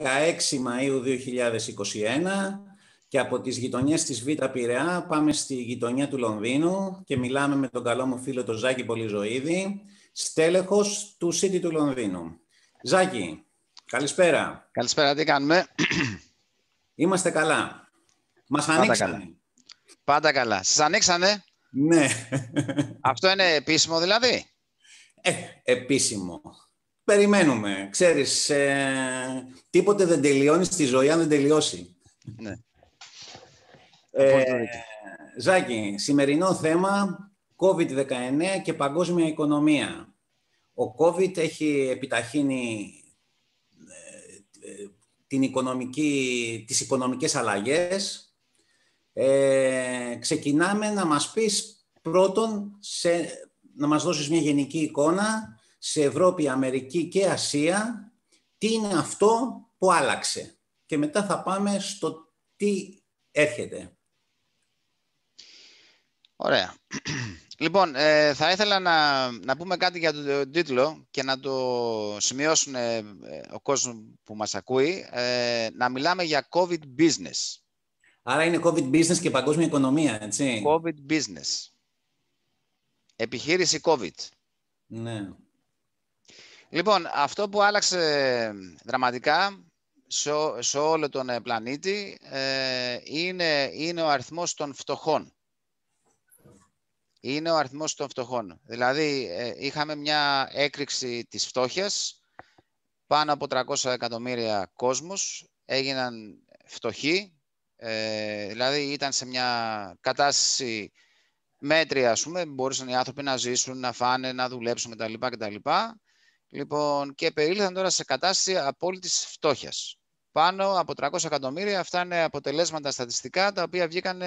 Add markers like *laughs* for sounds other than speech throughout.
Μαΐου 2021 και από τις γειτονιές της Β' Πειραιά πάμε στη γειτονιά του Λονδίνου και μιλάμε με τον καλό μου φίλο τον Ζάκη Πολυζωίδη, στέλεχος του City του Λονδίνου. Ζάκη, καλησπέρα. Καλησπέρα, τι κάνουμε; Είμαστε καλά. Μας Πάντα ανοίξανε. Καλά. Πάντα καλά. Σας ανοίξανε; Ναι. Αυτό είναι επίσημο δηλαδή; Ε, επίσημο. Περιμένουμε. Ξέρεις, ε, τίποτε δεν τελειώνει στη ζωή αν δεν τελειώσει. Ναι. Ε, Ζάκη, σημερινό θέμα COVID-19 και παγκόσμια οικονομία. Ο COVID έχει επιταχύνει ε, την οικονομική, τις οικονομικές αλλαγές. Ε, ξεκινάμε να μας πεις πρώτον, σε, να μας δώσεις μια γενική εικόνα σε Ευρώπη, Αμερική και Ασία, τι είναι αυτό που άλλαξε. Και μετά θα πάμε στο τι έρχεται. Ωραία. *clears throat* Λοιπόν, ε, θα ήθελα να, να πούμε κάτι για τον τίτλο και να το σημειώσουν ε, ο κόσμος που μας ακούει. Ε, να μιλάμε για COVID business. Άρα είναι COVID business και παγκόσμια οικονομία, έτσι. COVID business. Επιχείρηση COVID. Ναι. Λοιπόν, αυτό που άλλαξε δραματικά σε, σε όλο τον πλανήτη είναι, είναι ο αριθμός των φτωχών είναι ο αριθμός των φτωχών. Δηλαδή, ε, είχαμε μια έκρηξη της φτώχειας, πάνω από 300 εκατομμύρια κόσμος έγιναν φτωχοί, ε, δηλαδή ήταν σε μια κατάσταση μέτρια, ας πούμε, μπορούσαν οι άνθρωποι να ζήσουν, να φάνε, να δουλέψουν κτλ. κτλ. Λοιπόν, και περίληθαν τώρα σε κατάσταση απόλυτης φτώχειας. Πάνω από 300 εκατομμύρια, αυτά είναι αποτελέσματα στατιστικά, τα οποία βγήκαν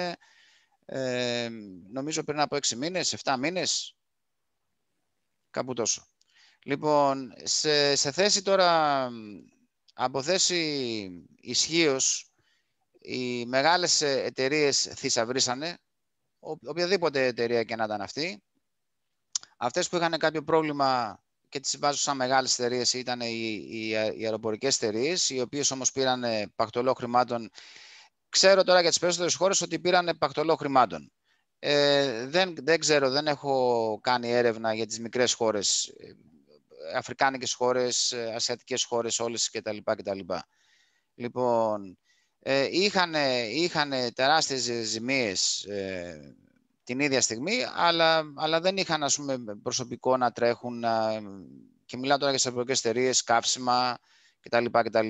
ε, νομίζω πριν από 6 μήνες, 7 μήνες, κάπου τόσο. Λοιπόν, σε, σε θέση τώρα, από θέση ισχύως, οι μεγάλες εταιρείες θησαυρίσανε, οποιαδήποτε εταιρεία και να ήταν αυτή. Αυτές που είχαν κάποιο πρόβλημα και τις βάζω σαν μεγάλες εταιρείες ήταν οι, οι, οι αεροπορικές εταιρείες, οι οποίες όμως πήραν πακτολό χρημάτων Ξέρω τώρα για τις περισσότερες χώρες ότι πήραν επακτολό χρημάτων. Ε, δεν, δεν ξέρω, δεν έχω κάνει έρευνα για τις μικρές χώρες, ε, αφρικάνικες χώρες, ε, ασιατικές χώρες όλες κτλ. κτλ. Λοιπόν, ε, είχαν, είχαν τεράστιες ζημίες ε, την ίδια στιγμή, αλλά, αλλά δεν είχαν ας πούμε, προσωπικό να τρέχουν και μιλάω τώρα για τις ευρωπαϊκές εταιρείες, καύσιμα κτλ. κτλ.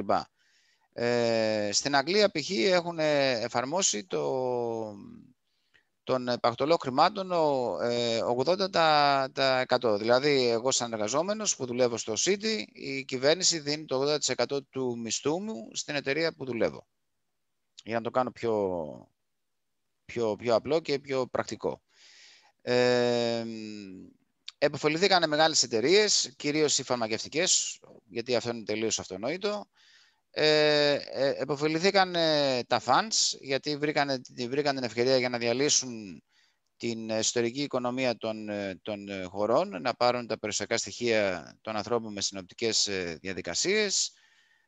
Ε, στην Αγγλία π.χ. έχουν εφαρμόσει το, των πακτολό χρημάτων 80%. Δηλαδή, εγώ σαν εργαζόμενος που δουλεύω στο City, η κυβέρνηση δίνει το 80% του μισθού μου στην εταιρεία που δουλεύω. Για να το κάνω πιο, πιο, πιο απλό και πιο πρακτικό. Ε, εποφεληθήκαν μεγάλες εταιρείες, κυρίως οι φαρμακευτικές, γιατί αυτό είναι τελείως αυτονόητο ε, ε, εποφεληθήκαν ε, τα fans γιατί βρήκαν, βρήκαν την ευκαιρία για να διαλύσουν την ιστορική οικονομία των, ε, των χωρών, να πάρουν τα περιουσιακά στοιχεία των ανθρώπων με συνοπτικές διαδικασίες.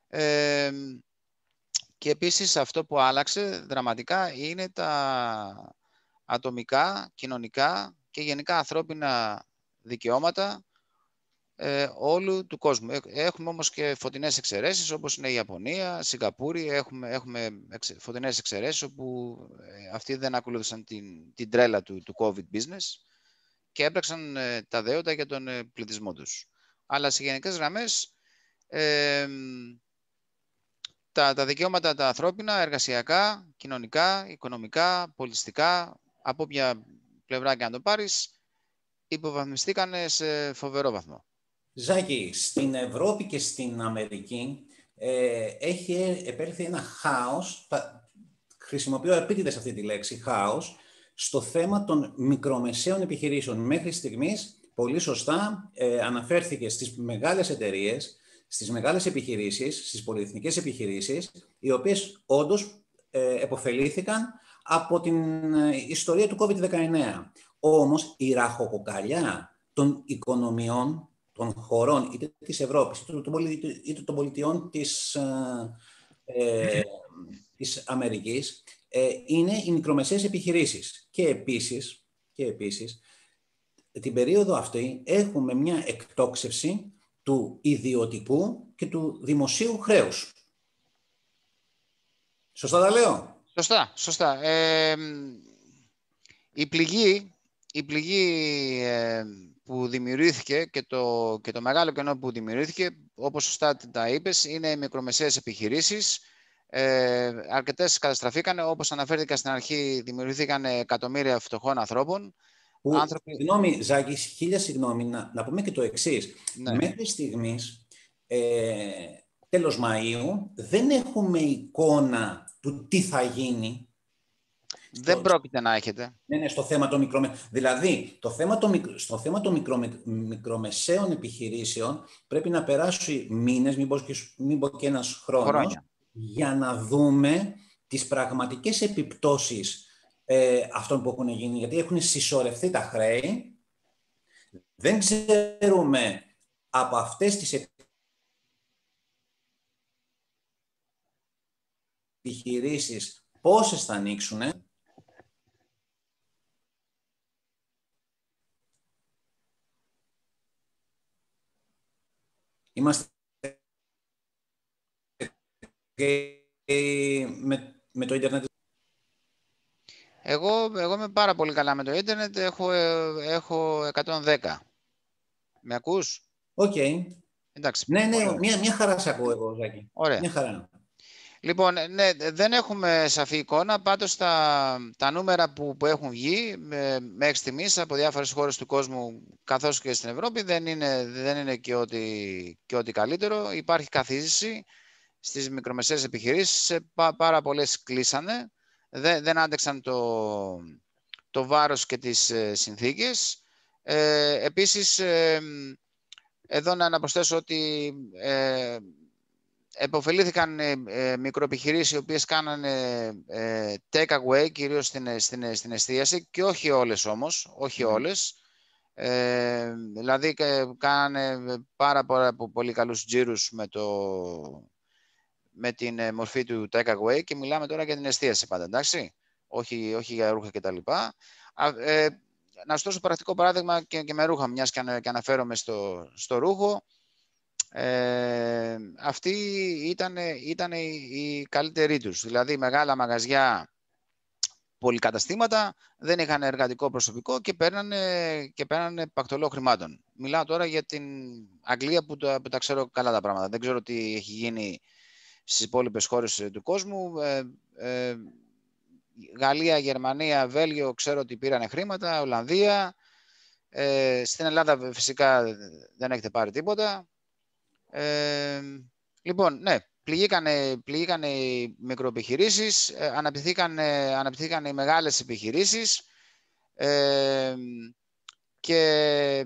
Ε, και επίσης αυτό που άλλαξε δραματικά είναι τα ατομικά, κοινωνικά και γενικά ανθρώπινα δικαιώματα ε, όλου του κόσμου. Έχουμε όμως και φωτεινές εξαιρέσεις όπως είναι η Ιαπωνία, Σιγκαπούρη, έχουμε, έχουμε φωτεινές εξαιρέσεις όπου ε, αυτοί δεν ακολούθησαν την, την τρέλα του, του COVID business και έπραξαν ε, τα δέοντα για τον ε, πληθυσμό τους. Αλλά σε γενικές γραμμές τα, τα δικαιώματα τα ανθρώπινα, εργασιακά, κοινωνικά, οικονομικά, πολιτιστικά, από όποια πλευρά και αν το πάρεις, υποβαθμιστήκαν σε φοβερό βαθμό. Ζάκη, στην Ευρώπη και στην Αμερική ε, έχει επέλθει ένα χάος, χρησιμοποιώ επίτηδες αυτή τη λέξη, χάος, στο θέμα των μικρομεσαίων επιχειρήσεων. Μέχρι στιγμής, πολύ σωστά, ε, αναφέρθηκε στις μεγάλες εταιρείες, στις μεγάλες επιχειρήσεις, στις πολυεθνικές επιχειρήσεις, οι οποίες όντως ε, εποφελήθηκαν από την ε, ιστορία του COVID-19. Όμως, η ραχοκοκαλιά των οικονομιών των χωρών, είτε της Ευρώπης, είτε των πολιτιών της, ε, ε, της Αμερικής ε, είναι οι μικρομεσαίες επιχειρήσεις. Και επίσης, και επίσης, την περίοδο αυτή έχουμε μια εκτόξευση του ιδιωτικού και του δημοσίου χρέους. Σωστά τα λέω; Σωστά, σωστά. Ε, η πληγή, η πληγή ε, που δημιουργήθηκε και το, και το μεγάλο κενό που δημιουργήθηκε, όπως σωστά τα είπες, είναι οι μικρομεσαίες επιχειρήσεις. Ε, αρκετές καταστραφήκαν, όπως αναφέρθηκα στην αρχή, δημιουργήθηκαν εκατομμύρια φτωχών ανθρώπων. Που, άνθρωποι... Συγγνώμη, Ζάκη, χίλια συγγνώμη, να, να πούμε και το εξής. Ναι. Μέχρι στιγμής, ε, τέλος Μαΐου, δεν έχουμε εικόνα του τι θα γίνει δεν πρόκειται να έχετε. Ναι, ναι, στο θέμα των μικρομε... Δηλαδή, το θέμα το στο θέμα των μικρομε... μικρομεσαίων επιχειρήσεων πρέπει να περάσει μήνες, μην πω και, μην πω και ένας χρόνος, για να δούμε τις πραγματικές επιπτώσεις ε, αυτών που έχουν γίνει. Γιατί έχουν συσσωρευτεί τα χρέη. Δεν ξέρουμε από αυτές τις επιχειρήσεις πόσες θα ανοίξουν Είμαστε με, με το ίντερνετ. Εγώ, εγώ είμαι πάρα πολύ καλά με το ίντερνετ. Έχω, έχω 110. Με ακούς; OK. Okay. Εντάξει. Ναι, ναι, μια, μια χαρά σε ακούω εγώ, Ζάκη. Ωραία. Μια χαρά. Λοιπόν, ναι, δεν έχουμε σαφή εικόνα, πάντως τα, τα νούμερα που, που έχουν βγει μέχρι στιγμής από διάφορες χώρες του κόσμου καθώς και στην Ευρώπη δεν είναι, δεν είναι και, ό,τι, και ό,τι καλύτερο. Υπάρχει καθίζηση στις μικρομεσαίες επιχειρήσεις, πάρα πολλές κλείσανε, δεν, δεν άντεξαν το, το βάρος και τις ε, συνθήκες. Ε, επίσης, ε, εδώ να αναπροσθέσω ότι ε, εποφελήθηκαν ε, ε, μικροεπιχειρήσεις οι οποίες κάνανε ε, take away, κυρίως στην, στην, στην εστίαση και όχι όλες όμως, όχι όλες. Ε, δηλαδή κάνανε πάρα πολλά, πολύ καλούς τζίρους με, το, με την ε, μορφή του take away και μιλάμε τώρα για την εστίαση πάντα, εντάξει. Όχι, όχι για ρούχα κτλ. Ε, να σου δώσω πρακτικό παράδειγμα και, και με ρούχα, μιας και, αναφέρομαι στο, στο ρούχο. Ε, αυτοί ήταν, ήταν οι καλύτεροι τους. Δηλαδή μεγάλα μαγαζιά, πολυκαταστήματα δεν είχαν εργατικό προσωπικό και παίρνανε, και παίρνανε πακτολό χρημάτων. Μιλάω τώρα για την Αγγλία που, το, που τα ξέρω καλά τα πράγματα. Δεν ξέρω τι έχει γίνει στις υπόλοιπες χώρες του κόσμου. Ε, ε, Γαλλία, Γερμανία, Βέλγιο ξέρω ότι πήρανε χρήματα, Ολλανδία. Ε, στην Ελλάδα φυσικά δεν έχετε πάρει τίποτα. Ε, λοιπόν, ναι, πληγήκανε, πληγήκανε οι μικροεπιχειρήσεις, ε, αναπτυχθήκαν, οι μεγάλες επιχειρήσεις ε, και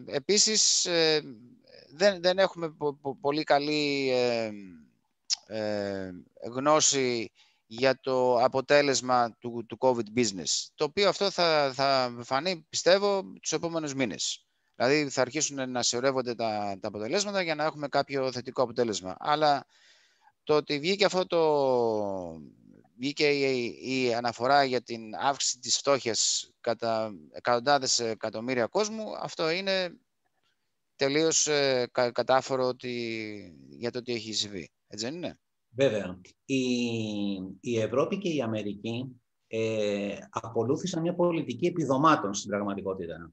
επίσης ε, δεν, δεν έχουμε πολύ καλή γνώση για το αποτέλεσμα του, του COVID business, το οποίο αυτό θα, θα φανεί, πιστεύω, τους επόμενους μήνες. Δηλαδή θα αρχίσουν να σωρεύονται τα, τα αποτελέσματα για να έχουμε κάποιο θετικό αποτέλεσμα. Αλλά το ότι βγήκε αυτό το... Βγήκε η, αναφορά για την αύξηση της φτώχειας κατά εκατοντάδες εκατομμύρια κόσμου, αυτό είναι τελείως ε, κατάφορο ότι, για το ότι έχει συμβεί. Έτσι δεν είναι; Βέβαια. Η, η Ευρώπη και η Αμερική ε, ακολούθησαν μια πολιτική επιδομάτων στην πραγματικότητα.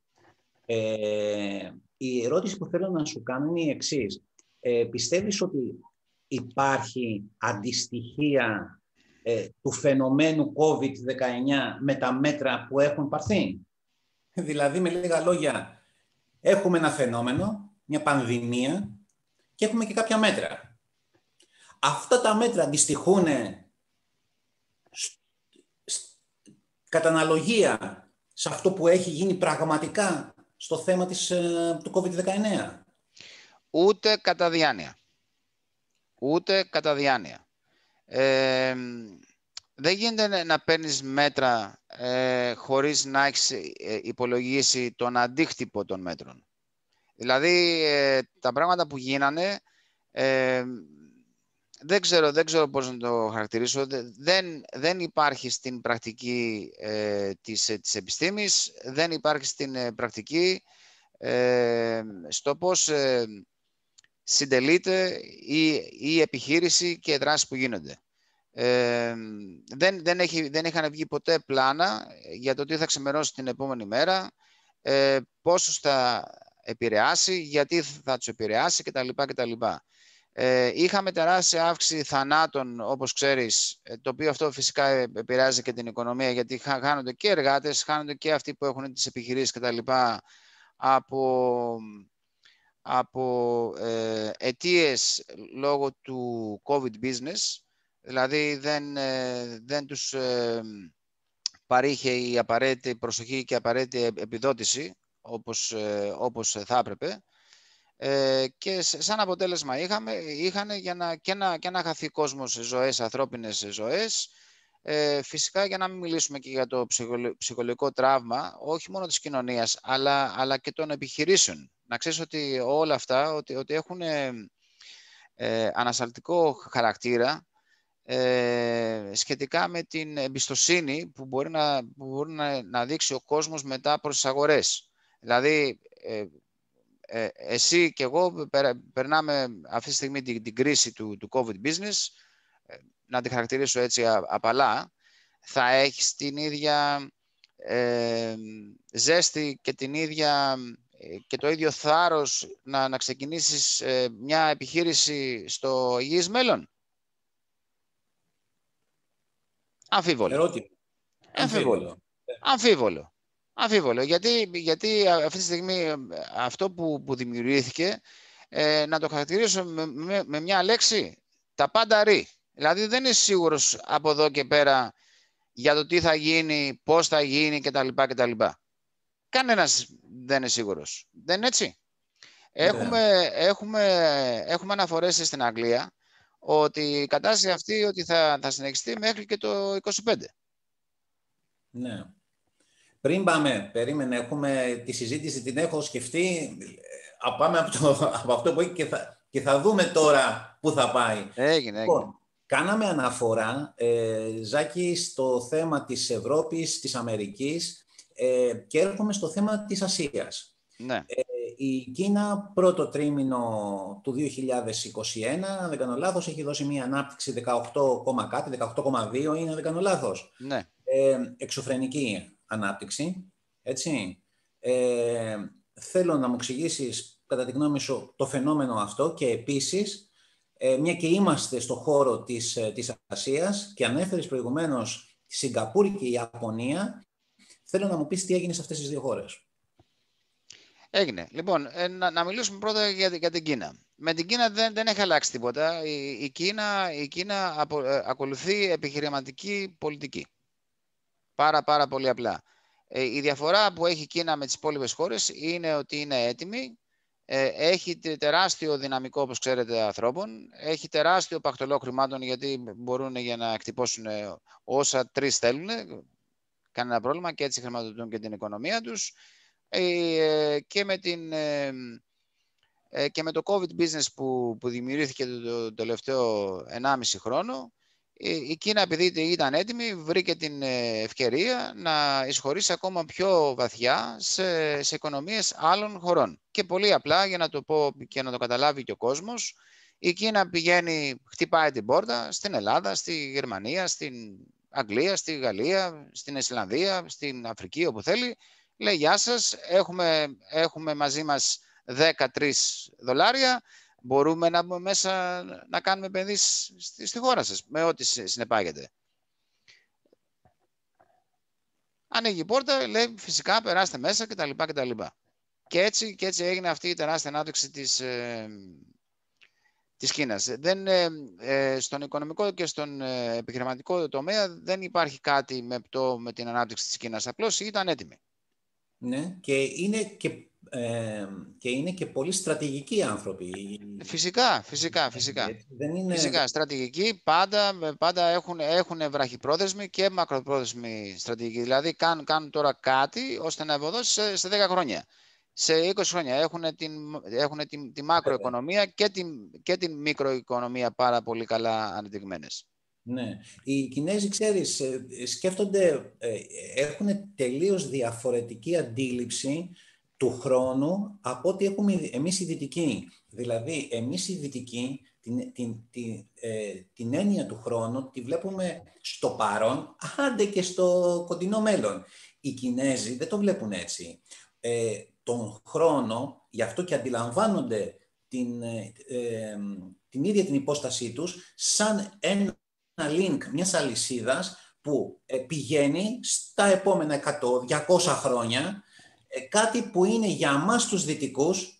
Ε, η ερώτηση που θέλω να σου κάνω είναι η εξής. Ε, πιστεύεις ότι υπάρχει αντιστοιχεία ε, του φαινομένου COVID-19 με τα μέτρα που έχουν πάρθει; Δηλαδή, με λίγα λόγια, έχουμε ένα φαινόμενο, μια πανδημία και έχουμε και κάποια μέτρα. Αυτά τα μέτρα αντιστοιχούν κατά αναλογία σε αυτό που έχει γίνει πραγματικά στο θέμα της, ε, του COVID-19. Ούτε κατά διάνοια. Ούτε κατά διάνοια. Ε, δεν γίνεται να παίρνεις μέτρα ε, χωρίς να έχεις ε, υπολογίσει τον αντίκτυπο των μέτρων. Δηλαδή, τα πράγματα που γίνανε δεν ξέρω, δεν ξέρω πώς να το χαρακτηρίσω. Δεν, δεν υπάρχει στην πρακτική ε, της, ε, της επιστήμης, δεν υπάρχει στην ε, πρακτική ε, στο πώς ε, συντελείται η, η επιχείρηση και οι δράσεις που γίνονται. Ε, δεν, δεν, έχει, δεν είχαν βγει ποτέ πλάνα για το τι θα ξεμερώσει την επόμενη μέρα, ε, πόσους θα επηρεάσει, γιατί θα τους επηρεάσει κτλ. κτλ. Ε, είχαμε τεράστια αύξηση θανάτων, όπως ξέρεις, ε, το οποίο αυτό φυσικά επηρεάζει και την οικονομία, γιατί χάνονται και εργάτες, χάνονται και αυτοί που έχουν τις επιχειρήσεις κτλ. από, από ε, αιτίες λόγω του COVID business, δηλαδή δεν, ε, δεν τους ε, παρήχε η απαραίτητη προσοχή και απαραίτητη επιδότηση, όπως, ε, όπως θα έπρεπε. Ε, και σαν αποτέλεσμα είχαμε, είχαν για να, και, να, και να χαθεί κόσμος ζωές, ανθρώπινες ζωές, ε, φυσικά για να μην μιλήσουμε και για το ψυχολογικό τραύμα, όχι μόνο της κοινωνίας, αλλά, αλλά και των επιχειρήσεων. Να ξέρεις ότι όλα αυτά ότι, ότι έχουν ε, ε ανασταλτικό χαρακτήρα ε, σχετικά με την εμπιστοσύνη που μπορεί, να, που μπορεί να, να δείξει ο κόσμος μετά προς τις αγορές. Δηλαδή, ε, ε, εσύ και εγώ περνάμε αυτή τη στιγμή την, την κρίση του, του COVID business, ε, να τη χαρακτηρίσω έτσι απαλά, θα έχεις την ίδια ε, ζέστη και την ίδια και το ίδιο θάρρος να, να ξεκινήσεις μια επιχείρηση στο υγιής μέλλον; Αμφίβολο. Ερώτημα. Αμφίβολο. Αμφίβολο. Αμφίβολο. Γιατί, γιατί αυτή τη στιγμή αυτό που, που δημιουργήθηκε, ε, να το χαρακτηρίσω με, με, μια λέξη, τα πάντα ρί. Δηλαδή δεν είναι σίγουρος από εδώ και πέρα για το τι θα γίνει, πώς θα γίνει κτλ. κτλ. Κανένας δεν είναι σίγουρος. Δεν είναι έτσι. Ναι. Έχουμε, έχουμε, έχουμε αναφορές στην Αγγλία ότι η κατάσταση αυτή ότι θα, θα συνεχιστεί μέχρι και το 25. Ναι. Πριν πάμε, περίμενε, έχουμε τη συζήτηση, την έχω σκεφτεί, πάμε από, το, *laughs* από αυτό που έχει και θα, και θα δούμε τώρα πού θα πάει. Έγινε, έγινε. Λοιπόν, κάναμε αναφορά, ε, Ζάκη, στο θέμα της Ευρώπης, της Αμερικής ε, και έρχομαι στο θέμα της Ασίας. Ναι. Ε, η Κίνα πρώτο τρίμηνο του 2021, αν δεν κάνω λάθος, έχει δώσει μια ανάπτυξη 18, κάτι, 18,2 είναι, αν δεν κάνω λάθος. Ναι. Ε, εξωφρενική ανάπτυξη, έτσι. Ε, θέλω να μου εξηγήσεις κατά τη γνώμη σου, το φαινόμενο αυτό και επίσης, ε, μια και είμαστε στο χώρο της, ε, της Ασίας και ανέφερες προηγουμένως τη Σιγκαπούρη και η Ιαπωνία, θέλω να μου πεις τι έγινε σε αυτές τις δύο χώρες. Έγινε. Λοιπόν, ε, να, να, μιλήσουμε πρώτα για, για την Κίνα. Με την Κίνα δεν, δεν έχει αλλάξει τίποτα. Η, η Κίνα, η Κίνα απο, ε, ακολουθεί επιχειρηματική πολιτική. Πάρα πάρα πολύ απλά. Ε, η διαφορά που έχει η Κίνα με τις υπόλοιπες χώρες είναι ότι είναι έτοιμη, ε, έχει τεράστιο δυναμικό, όπως ξέρετε, ανθρώπων, έχει τεράστιο πακτολό χρημάτων γιατί μπορούν για να εκτυπώσουν όσα τρεις θέλουν, κανένα πρόβλημα και έτσι χρηματοδοτούν και την οικονομία τους. Ε, και, με την, ε, ε, και με το COVID business που, που δημιουργήθηκε το, τελευταίο 1,5 χρόνο, η Κίνα επειδή ήταν έτοιμη βρήκε την ευκαιρία να εισχωρήσει ακόμα πιο βαθιά σε, σε οικονομίες άλλων χωρών. Και πολύ απλά για να το πω και να το καταλάβει και ο κόσμος, η Κίνα πηγαίνει, χτυπάει την πόρτα στην Ελλάδα, στη Γερμανία, στην Αγγλία, στη Γαλλία, στην Ισλανδία, στην Αφρική, όπου θέλει λέει γεια σας, έχουμε, έχουμε μαζί μας 13 δολάρια, μπορούμε να μπούμε μέσα να κάνουμε επενδύσεις στη, στη χώρα σας, με ό,τι συνεπάγεται. Ανοίγει η πόρτα, λέει φυσικά περάστε μέσα κτλ. κτλ. Και έτσι, και έτσι έγινε αυτή η τεράστια ανάπτυξη της, ε, της Κίνας. Δεν, ε, ε, στον οικονομικό και στον ε, επιχειρηματικό τομέα δεν υπάρχει κάτι με, το, με την ανάπτυξη της Κίνας. Απλώς ήταν έτοιμη. Ναι, και είναι και, ε, και είναι και πολύ στρατηγικοί άνθρωποι. Φυσικά, φυσικά, φυσικά. Δεν είναι... Φυσικά, στρατηγικοί πάντα, πάντα έχουν, έχουν βραχυπρόθεσμη και μακροπρόθεσμη στρατηγική. Δηλαδή κάνουν, κάνουν τώρα κάτι ώστε να ευωδώσει σε, σε 10 χρόνια. σε 20 χρόνια. Έχουν την, έχουν την, τη μακροοικονομία και την, και την μικροοικονομία πάρα πολύ καλά ανεπτυγμένες. Ναι. Οι Κινέζοι, ξέρεις, ε, σκέφτονται, ε, έχουν τελείως διαφορετική αντίληψη του χρόνου από ό,τι έχουμε εμείς οι Δυτικοί. Δηλαδή, εμείς οι Δυτικοί την, την, την, ε, την έννοια του χρόνου τη βλέπουμε στο παρόν, άντε και στο κοντινό μέλλον. Οι Κινέζοι δεν το βλέπουν έτσι. Ε, τον χρόνο, γι' αυτό και αντιλαμβάνονται την, ε, ε, την ίδια την υπόστασή τους σαν ένα link μιας αλυσίδας που πηγαίνει στα επόμενα 100-200 χρόνια κάτι που είναι για μας τους δυτικούς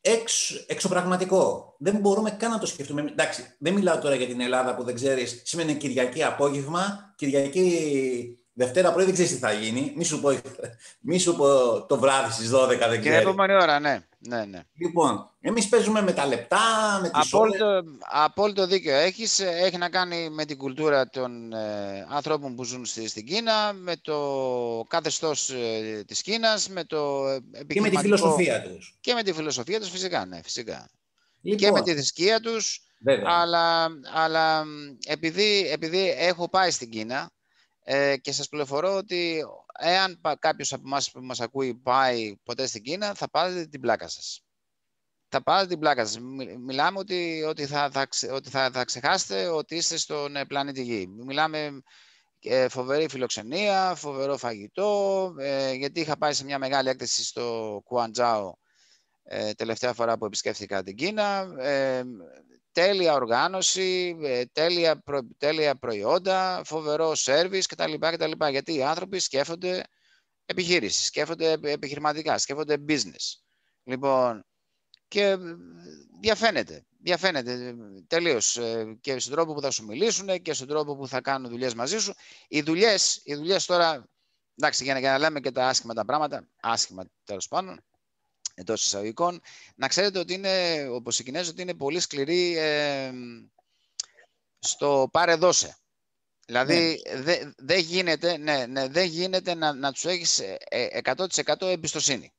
εξ, εξωπραγματικό. Δεν μπορούμε καν να το σκεφτούμε. Εντάξει, δεν μιλάω τώρα για την Ελλάδα που δεν ξέρεις, σημαίνει Κυριακή απόγευμα, Κυριακή Δευτέρα πρωί δεν ξέρεις τι θα γίνει. Μη σου πω, *laughs* μη σου πω το βράδυ στις 12 δεν ξέρεις. Την επόμενη ώρα, ναι. ναι, ναι. Λοιπόν, εμείς παίζουμε με τα λεπτά, με τις απόλυτο, ώρες. Απόλυτο δίκιο έχεις. Έχει να κάνει με την κουλτούρα των ε, ανθρώπων που ζουν στη, στην Κίνα, με το καθεστώς ε, της Κίνας, με το επιχειρηματικό... Και με τη φιλοσοφία τους. Και με τη φιλοσοφία τους, φυσικά, ναι, φυσικά. Λοιπόν, και με τη θρησκεία τους. Αλλά, αλλά επειδή, επειδή έχω πάει στην Κίνα, ε, και σας πληροφορώ ότι εάν κάποιος από εμάς που μας ακούει πάει ποτέ στην Κίνα, θα πάρετε την πλάκα σας. Θα πάρετε την πλάκα σας. Μιλάμε ότι, ότι, θα, θα, ότι θα, θα ξεχάσετε ότι είστε στον ε, πλανήτη Γη. Μιλάμε ε, φοβερή φιλοξενία, φοβερό φαγητό, ε, γιατί είχα πάει σε μια μεγάλη έκθεση στο Κουαντζάο ε, τελευταία φορά που επισκέφθηκα την Κίνα. Ε, τέλεια οργάνωση, ε, τέλεια, προ, τέλεια προϊόντα, φοβερό σέρβις κτλ, κτλ. Γιατί οι άνθρωποι σκέφτονται επιχείρηση, σκέφτονται επιχειρηματικά, σκέφτονται business. Λοιπόν, και διαφαίνεται, διαφαίνεται τελείως ε, και στον τρόπο που θα σου μιλήσουν και στον τρόπο που θα κάνουν δουλειές μαζί σου. Οι δουλειές, οι δουλειές τώρα, εντάξει, για να, για να λέμε και τα άσχημα τα πράγματα, άσχημα τέλος πάντων, εντός εισαγωγικών. Να ξέρετε ότι είναι, όπως οι Κινέζοι, ότι είναι πολύ σκληροί ε, στο πάρε δώσε. Δηλαδή ναι. δεν δε γίνεται, ναι, ναι, δεν γίνεται να, να τους έχεις 100% ε, εμπιστοσύνη.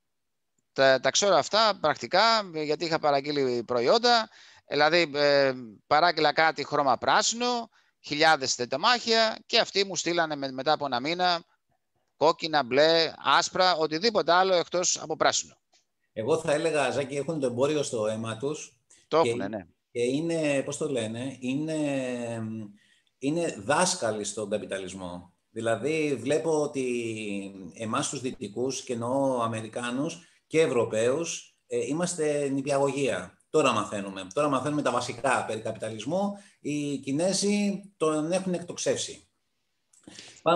Τα, τα ξέρω αυτά πρακτικά γιατί είχα παραγγείλει προϊόντα. Δηλαδή ε, παράγγειλα κάτι χρώμα πράσινο, χιλιάδες τεταμάχια και αυτοί μου στείλανε με, μετά από ένα μήνα κόκκινα, μπλε, άσπρα, οτιδήποτε άλλο εκτός από πράσινο. Εγώ θα έλεγα, Ζάκη, έχουν το εμπόριο στο αίμα τους. Το έχουν, ναι. Και είναι, πώς το λένε, είναι, είναι δάσκαλοι στον καπιταλισμό. Δηλαδή, βλέπω ότι εμάς τους δυτικούς, και εννοώ Αμερικάνους και Ευρωπαίους, ε, είμαστε νηπιαγωγία. Τώρα μαθαίνουμε. Τώρα μαθαίνουμε τα βασικά περί καπιταλισμού. Οι Κινέζοι τον έχουν εκτοξεύσει.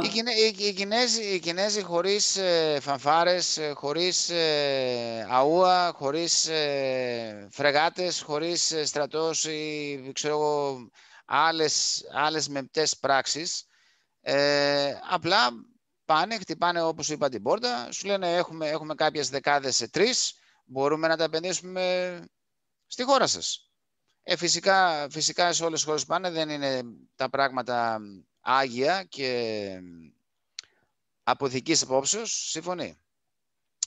Οι, Κινέ, οι, Κινέζοι, οι Κινέζοι χωρίς ε, φανφάρες, ε, χωρίς ε, αούα, χωρίς ε, φρεγάτες, χωρίς ε, στρατός ή ξέρω εγώ, άλλες, άλλες μεπτές πράξεις, ε, απλά πάνε, χτυπάνε όπως είπα την πόρτα, σου λένε έχουμε, έχουμε κάποιες δεκάδες σε τρεις, μπορούμε να τα επενδύσουμε στη χώρα σας. Ε, φυσικά, φυσικά σε όλες τις χώρες που πάνε δεν είναι τα πράγματα άγια και από δικής απόψεως συμφωνεί.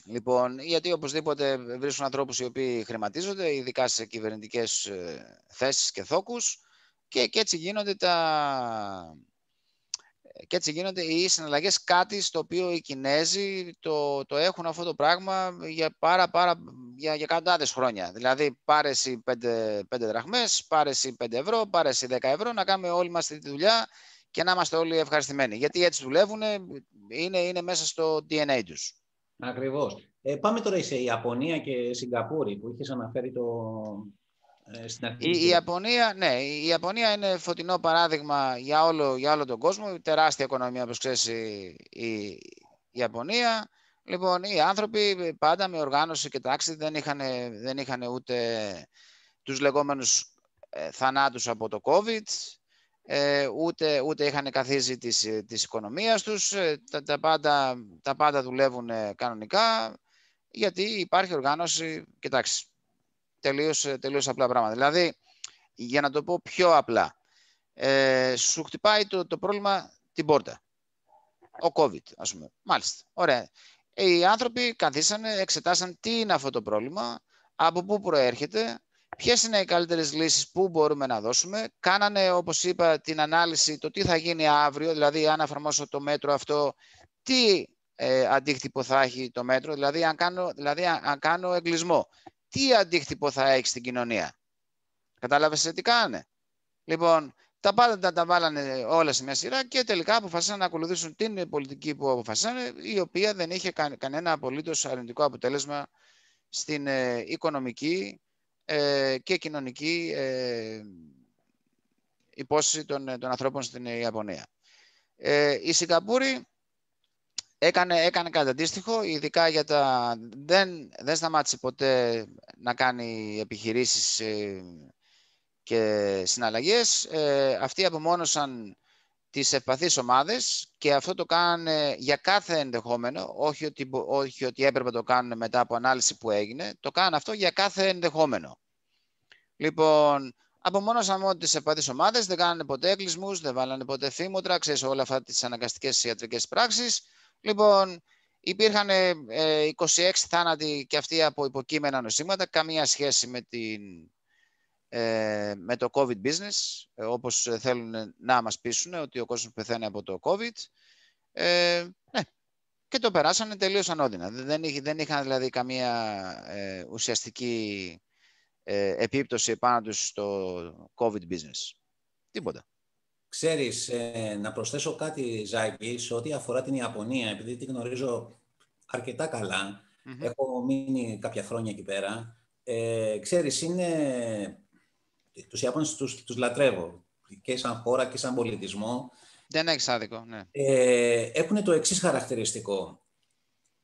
Λοιπόν, γιατί οπωσδήποτε βρίσκουν ανθρώπους οι οποίοι χρηματίζονται, ειδικά σε κυβερνητικές ε, θέσεις και θόκους και, και έτσι γίνονται τα... Και έτσι γίνονται οι συναλλαγές κάτι στο οποίο οι Κινέζοι το, το έχουν αυτό το πράγμα για πάρα, πάρα, για, για εκατοντάδες χρόνια. Δηλαδή πάρε εσύ 5, 5 δραχμές, πάρε εσύ 5 ευρώ, πάρε εσύ 10 ευρώ, να κάνουμε όλοι μας τη δουλειά και να είμαστε όλοι ευχαριστημένοι. Γιατί έτσι δουλεύουν, είναι, είναι μέσα στο DNA τους. Ακριβώς. Ε, πάμε τώρα σε Ιαπωνία και Σιγκαπούρη που είχες αναφέρει το, ε, στην αρχή. Η, η, Ιαπωνία, ναι, η Ιαπωνία είναι φωτεινό παράδειγμα για όλο, για όλο τον κόσμο. Τεράστια οικονομία, όπως ξέρεις, η, η, Ιαπωνία. Λοιπόν, οι άνθρωποι πάντα με οργάνωση και τάξη δεν είχαν, δεν είχαν ούτε τους λεγόμενους ε, θανάτους από το COVID, ε, ούτε, ούτε είχαν καθίσει της, της οικονομίας τους, ε, τα, τα, πάντα, τα πάντα δουλεύουν ε, κανονικά, γιατί υπάρχει οργάνωση, κοιτάξτε, τελείως, ε, τελείως απλά πράγματα. Δηλαδή, για να το πω πιο απλά, ε, σου χτυπάει το, το πρόβλημα την πόρτα. Ο COVID, ας πούμε. Μάλιστα. Ωραία. Ε, οι άνθρωποι καθίσανε, εξετάσαν τι είναι αυτό το πρόβλημα, από πού προέρχεται, ποιες είναι οι καλύτερες λύσεις που μπορούμε να δώσουμε; Κάνανε, όπως είπα, την ανάλυση το τι θα γίνει αύριο, δηλαδή αν εφαρμόσω το μέτρο αυτό, τι ε, αντίκτυπο θα έχει το μέτρο, δηλαδή αν κάνω, δηλαδή αν κάνω εγκλισμό, τι αντίκτυπο θα έχει στην κοινωνία; Κατάλαβες τι κάνανε. Λοιπόν, τα πάντα τα βάλανε όλα σε μια σειρά και τελικά αποφασίσαν να ακολουθήσουν την πολιτική που αποφασίσανε, η οποία δεν είχε κανένα απολύτως αρνητικό αποτέλεσμα στην ε, οικονομική ε, και κοινωνική ε, υπόσταση των, των ανθρώπων στην Ιαπωνία. η Σιγκαπούρη έκανε, έκανε κάτι αντίστοιχο, ειδικά για τα... Δεν, δεν σταμάτησε ποτέ να κάνει επιχειρήσεις και συναλλαγές. Ε, αυτοί απομόνωσαν τις ευπαθείς ομάδες και αυτό το κάνανε για κάθε ενδεχόμενο, όχι ότι, όχι ότι έπρεπε να το κάνουν μετά από ανάλυση που έγινε, το κάνανε αυτό για κάθε ενδεχόμενο. Λοιπόν, απομόνωσαν μόνο τις ευπαθείς ομάδες, δεν κάνανε ποτέ έκλεισμούς, δεν βάλανε ποτέ φήμοτρα, ξέρεις όλα αυτά τις αναγκαστικές ιατρικές πράξεις. Λοιπόν, υπήρχαν 26 ε, θάνατοι και αυτοί από υποκείμενα νοσήματα, καμία σχέση με την ε, με το COVID business, ε, όπως θέλουν να μας πείσουν ότι ο κόσμος πεθαίνει από το COVID. Ε, ναι. Και το περάσανε τελείως ανώδυνα. Δεν, δεν είχαν δηλαδή καμία ε, ουσιαστική ε, επίπτωση πάνω τους στο COVID business. Τίποτα. Ξέρεις, να προσθέσω κάτι, Ζάκη, σε ό,τι αφορά την Ιαπωνία, επειδή την γνωρίζω αρκετά έχω μείνει κάποια χρόνια εκεί πέρα. Ε, ξέρεις, είναι τους Ιάπωνες τους, τους λατρεύω και σαν χώρα και σαν πολιτισμό. Δεν έχεις άδικο, ναι. Ε, έχουν το εξής χαρακτηριστικό.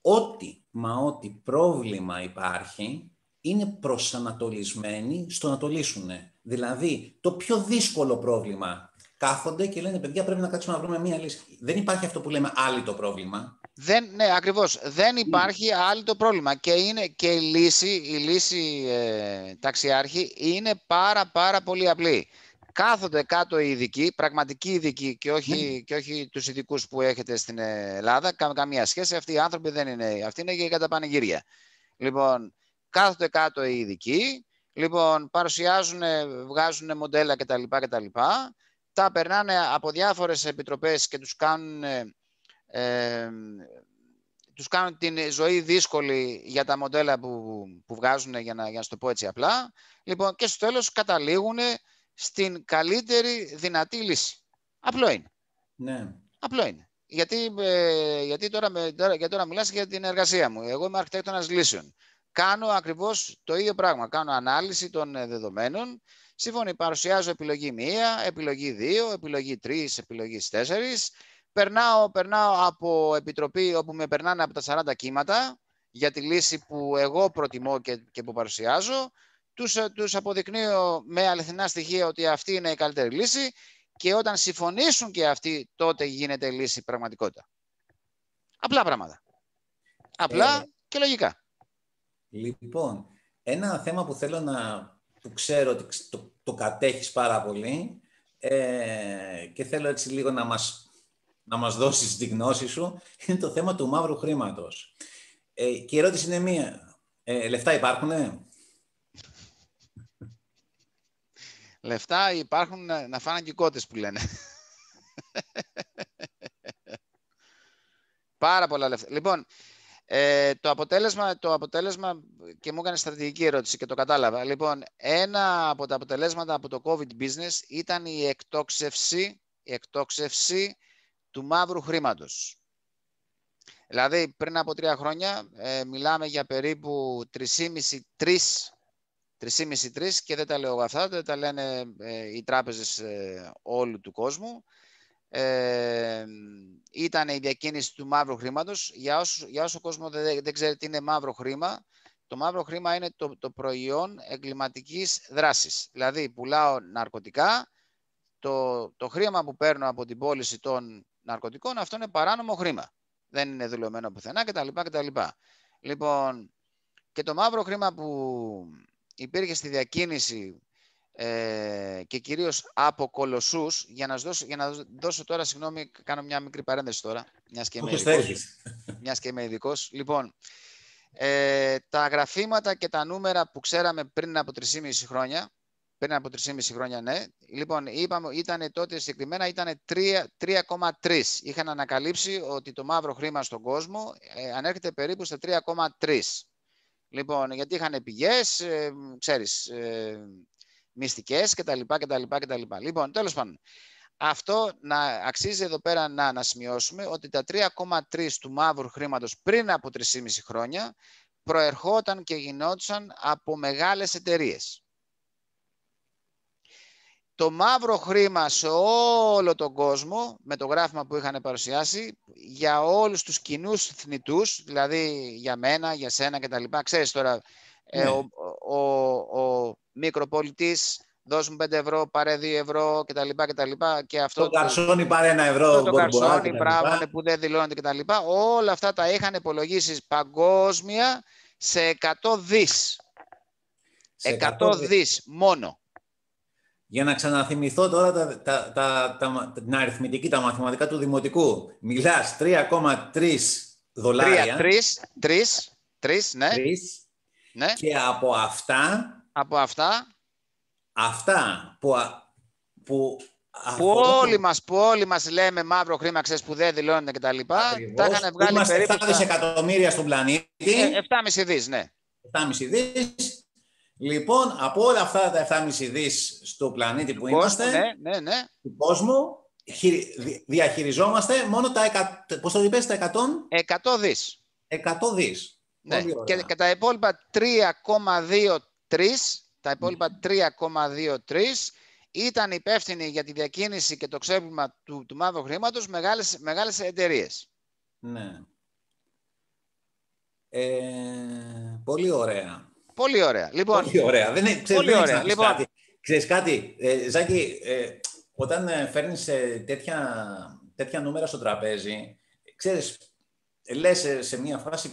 Ό,τι, μα ό,τι πρόβλημα υπάρχει, είναι προσανατολισμένοι στο να το λύσουν. Δηλαδή, το πιο δύσκολο πρόβλημα κάθονται και λένε, παιδιά, πρέπει να κάτσουμε να βρούμε μία λύση. Δεν υπάρχει αυτό που λέμε άλλη το πρόβλημα. Δεν, ναι, ακριβώς. Δεν υπάρχει άλλο το πρόβλημα. Και, είναι, και η λύση, η λύση ε, ταξιάρχη είναι πάρα πάρα πολύ απλή. Κάθονται κάτω οι ειδικοί, πραγματικοί ειδικοί και όχι, ναι. και όχι τους ειδικούς που έχετε στην Ελλάδα. Κα, καμία σχέση. Αυτοί οι άνθρωποι δεν είναι. Αυτοί είναι και για τα πανηγύρια. Λοιπόν, κάθονται κάτω οι ειδικοί. Λοιπόν, παρουσιάζουν, βγάζουν μοντέλα κτλ. κτλ. Τα περνάνε από διάφορες επιτροπές και τους κάνουν ε, τους κάνουν την ζωή δύσκολη για τα μοντέλα που, που βγάζουν, για να, για να το πω έτσι απλά. Λοιπόν, και στο τέλος καταλήγουν στην καλύτερη δυνατή λύση. Απλό είναι. Ναι. Απλό είναι. Γιατί, ε, γιατί τώρα, με, τώρα, για τώρα μιλάς για την εργασία μου. Εγώ είμαι αρχιτέκτονας λύσεων. Κάνω ακριβώς το ίδιο πράγμα. Κάνω ανάλυση των ε, δεδομένων. Σύμφωνα παρουσιάζω επιλογή 1, επιλογή 2, επιλογή 3, επιλογή 4 Περνάω, περνάω από επιτροπή όπου με περνάνε από τα 40 κύματα για τη λύση που εγώ προτιμώ και, και που παρουσιάζω. Τους, τους αποδεικνύω με αληθινά στοιχεία ότι αυτή είναι η καλύτερη λύση και όταν συμφωνήσουν και αυτοί τότε γίνεται η λύση πραγματικότητα. Απλά πράγματα. Απλά ε, και λογικά. Λοιπόν, ένα θέμα που θέλω να που ξέρω ότι το, το κατέχεις πάρα πολύ ε, και θέλω έτσι λίγο να μας να μας δώσεις τη γνώση σου, *laughs* είναι το θέμα του μαύρου χρήματος. Ε, και η ερώτηση είναι μία. Ε, λεφτά υπάρχουνε; Λεφτά υπάρχουν να φάνε και κότες που λένε. *laughs* Πάρα πολλά λεφτά. Λοιπόν, ε, το, αποτέλεσμα, το αποτέλεσμα, και μου έκανε στρατηγική ερώτηση και το κατάλαβα. Λοιπόν, ένα από τα αποτελέσματα από το COVID business ήταν η εκτόξευση, η εκτόξευση του μαύρου χρήματος. Δηλαδή, πριν από τρία χρόνια, ε, μιλάμε για περίπου 3,5-3 και δεν τα λέω εγώ αυτά, δεν τα λένε ε, οι τράπεζες ε, όλου του κόσμου. Ε, ήταν η διακίνηση του μαύρου χρήματος. Για όσο, για όσο κόσμο δεν, δεν ξέρει τι είναι μαύρο χρήμα, το μαύρο χρήμα είναι το, το προϊόν εγκληματικής δράσης. Δηλαδή, πουλάω ναρκωτικά, το, το χρήμα που παίρνω από την πώληση των ναρκωτικών, αυτό είναι παράνομο χρήμα. Δεν είναι δηλωμένο πουθενά κτλ. κτλ. Λοιπόν, και το μαύρο χρήμα που υπήρχε στη διακίνηση ε, και κυρίως από κολοσσούς, για να, δώσω, για να δώσω τώρα, συγγνώμη, κάνω μια μικρή παρένθεση τώρα, μιας και είμαι ειδικός. *laughs* Μιας και είμαι ειδικός. Λοιπόν, ε, τα γραφήματα και τα νούμερα που ξέραμε πριν από 3,5 χρόνια, πριν από 3,5 χρόνια, ναι. Λοιπόν, είπαμε, ήταν τότε συγκεκριμένα ήταν 3,3. Είχαν ανακαλύψει ότι το μαύρο χρήμα στον κόσμο ε, ανέρχεται περίπου στα 3,3. Λοιπόν, γιατί είχαν πηγές, ε, ξέρεις, ε, μυστικές κτλ. κτλ, κτλ. Λοιπόν, τέλος πάντων, αυτό να αξίζει εδώ πέρα να ανασημειώσουμε ότι τα 3,3 του μαύρου χρήματος πριν από 3,5 χρόνια προερχόταν και γινόντουσαν από μεγάλες εταιρείες το μαύρο χρήμα σε όλο τον κόσμο, με το γράφημα που είχαν παρουσιάσει, για όλους τους κοινούς θνητούς, δηλαδή για μένα, για σένα κτλ. Ξέρεις τώρα, ε, ναι. ο, ο, ο, μικροπολιτής δώσουν 5 ευρώ, πάρε 2 ευρώ κτλ. κτλ. Και αυτό το καρσόνι πάρε ένα ευρώ. Το καρσόνι, μπράβο, ναι, που δεν δηλώνεται κτλ. Όλα αυτά τα είχαν υπολογίσεις παγκόσμια σε 100 δις. Σε 100, 100 δις μόνο. Για να ξαναθυμηθώ τώρα τα, τα, τα, τα, την αριθμητική, τα μαθηματικά του δημοτικού. Μιλάς 3,3 δολάρια. 3, 3, 3, ναι. 3, ναι. Και από αυτά... Από αυτά... Αυτά που... που που όλοι, μας, που όλοι μας λέμε μαύρο χρήμα, ξέρεις, που δεν δηλώνεται κτλ. Τα είχαν βγάλει Είμαστε περίπου... 7 δισεκατομμύρια στον πλανήτη. 7,5 ε, δις, ναι. 7,5 δις Λοιπόν, από όλα αυτά τα 7,5 δις στο πλανήτη που είμαστε, ναι, ναι, ναι. του κόσμου, διαχειριζόμαστε μόνο τα, πώς το είπες, τα 100... 100 δις. 100 δις. Ναι. Και, και, τα υπόλοιπα 3,23, τα υπόλοιπα 3,23 ήταν υπεύθυνοι για τη διακίνηση και το ξέπλυμα του, του μαύρου χρήματος μεγάλες, μεγάλες εταιρείες. Ναι. Ε, πολύ ωραία. Πολύ ωραία. Λοιπόν, Πολύ ωραία. Δεν είναι, ξέρεις, Πολύ δεν ωραία. Λοιπόν... κάτι. Ξέρεις κάτι, ε, Ζάκη, ε, όταν ε, φέρνεις ε, τέτοια, τέτοια νούμερα στο τραπέζι, ξέρεις, λες σε, μια φράση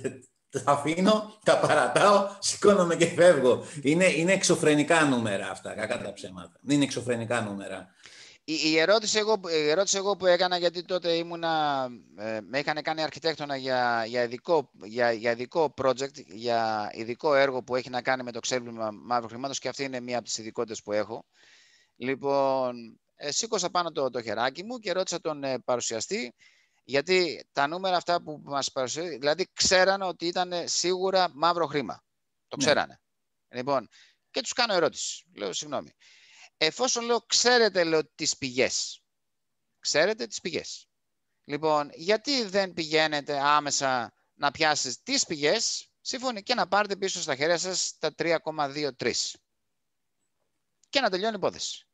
*laughs* τα αφήνω, τα παρατάω, σηκώνομαι και φεύγω. Είναι, είναι εξωφρενικά νούμερα αυτά, κακά τα ψέματα. Είναι εξωφρενικά νούμερα. Η, η, ερώτηση εγώ, η ερώτηση εγώ που έκανα, γιατί τότε ήμουνα, ε, με είχαν κάνει αρχιτέκτονα για, για, ειδικό, για, για ειδικό project, για ειδικό έργο που έχει να κάνει με το ξέπλυμα μαύρου χρήματος και αυτή είναι μία από τις ειδικότητες που έχω. Λοιπόν, ε, σήκωσα πάνω το, το χεράκι μου και ρώτησα τον ε, παρουσιαστή, γιατί τα νούμερα αυτά που μας παρουσιάζει, δηλαδή ξέρανε ότι ήταν σίγουρα μαύρο χρήμα. Το ναι. ξέρανε. Λοιπόν, και τους κάνω ερώτηση. Λέω, συγγνώμη. Εφόσον λέω, ξέρετε λέω, τις πηγές. Ξέρετε τις πηγές. Λοιπόν, γιατί δεν πηγαίνετε άμεσα να πιάσεις τις πηγές, σύμφωνοι και να πάρετε πίσω στα χέρια σας τα 3,23. Και να τελειώνει η υπόθεση.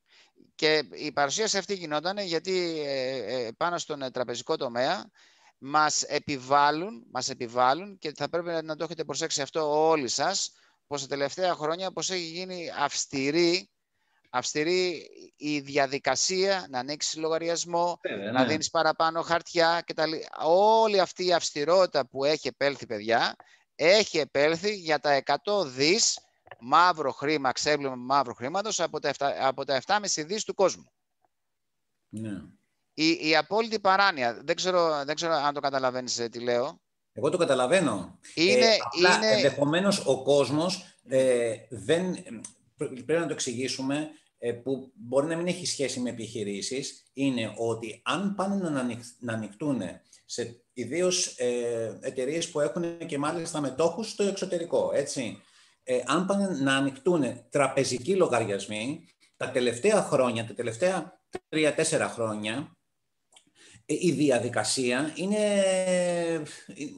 Και η παρουσίαση αυτή γινόταν γιατί ε, ε, πάνω στον ε, τραπεζικό τομέα μας επιβάλλουν, μας επιβάλλουν και θα πρέπει να το έχετε προσέξει αυτό όλοι σας, πως τα τελευταία χρόνια πως έχει γίνει αυστηρή αυστηρή η διαδικασία να ανοίξεις λογαριασμό, ναι. να δίνεις παραπάνω χαρτιά κτλ. Όλη αυτή η αυστηρότητα που έχει επέλθει, παιδιά, έχει επέλθει για τα 100 δις μαύρο χρήμα, ξέπλυμα μαύρο χρήματος από τα, 7, από τα 7,5 δις του κόσμου. Ναι. Η, η απόλυτη παράνοια, δεν ξέρω, δεν ξέρω αν το καταλαβαίνεις ε, τι λέω. Εγώ το καταλαβαίνω. Είναι, ε, απλά, είναι... ενδεχομένως ο κόσμος ε, δεν, πρέπει να το εξηγήσουμε, ε, που μπορεί να μην έχει σχέση με επιχειρήσεις, είναι ότι αν πάνε να ανοιχτούν σε ιδίως ε, εταιρείες που έχουν και μάλιστα μετόχους στο εξωτερικό, έτσι. Ε, αν πάνε να ανοιχτούν τραπεζικοί λογαριασμοί, τα τελευταία χρόνια, τα τελευταία τρία-τέσσερα χρόνια, ε, η διαδικασία είναι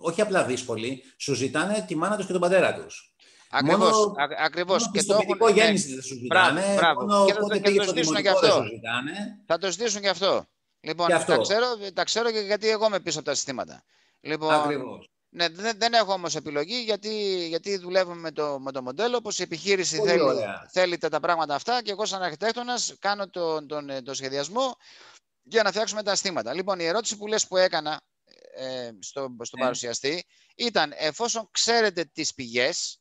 όχι απλά δύσκολη, σου ζητάνε τη μάνα τους και τον πατέρα τους. Ακριβώς, μόνο, ακριβώς. και το έχουν... γέννηση δεν σου ζητάνε. Μπράβο, Μόνο και, θα, και το ζητήσουν και αυτό. Θα το ζητήσουν και αυτό. Λοιπόν, και αυτό. Τα, ξέρω, τα ξέρω γιατί εγώ είμαι πίσω από τα συστήματα. Λοιπόν, Ακριβώς. Ναι, δεν, δεν έχω όμως επιλογή γιατί, γιατί δουλεύουμε με το, με το μοντέλο πως η επιχείρηση θέλει, θέλει τα, πράγματα αυτά και εγώ σαν αρχιτέκτονας κάνω τον, τον, τον σχεδιασμό για να φτιάξουμε τα αισθήματα. Λοιπόν, η ερώτηση που λες που έκανα ε, στο, στον ε. παρουσιαστή ήταν εφόσον ξέρετε τις πηγές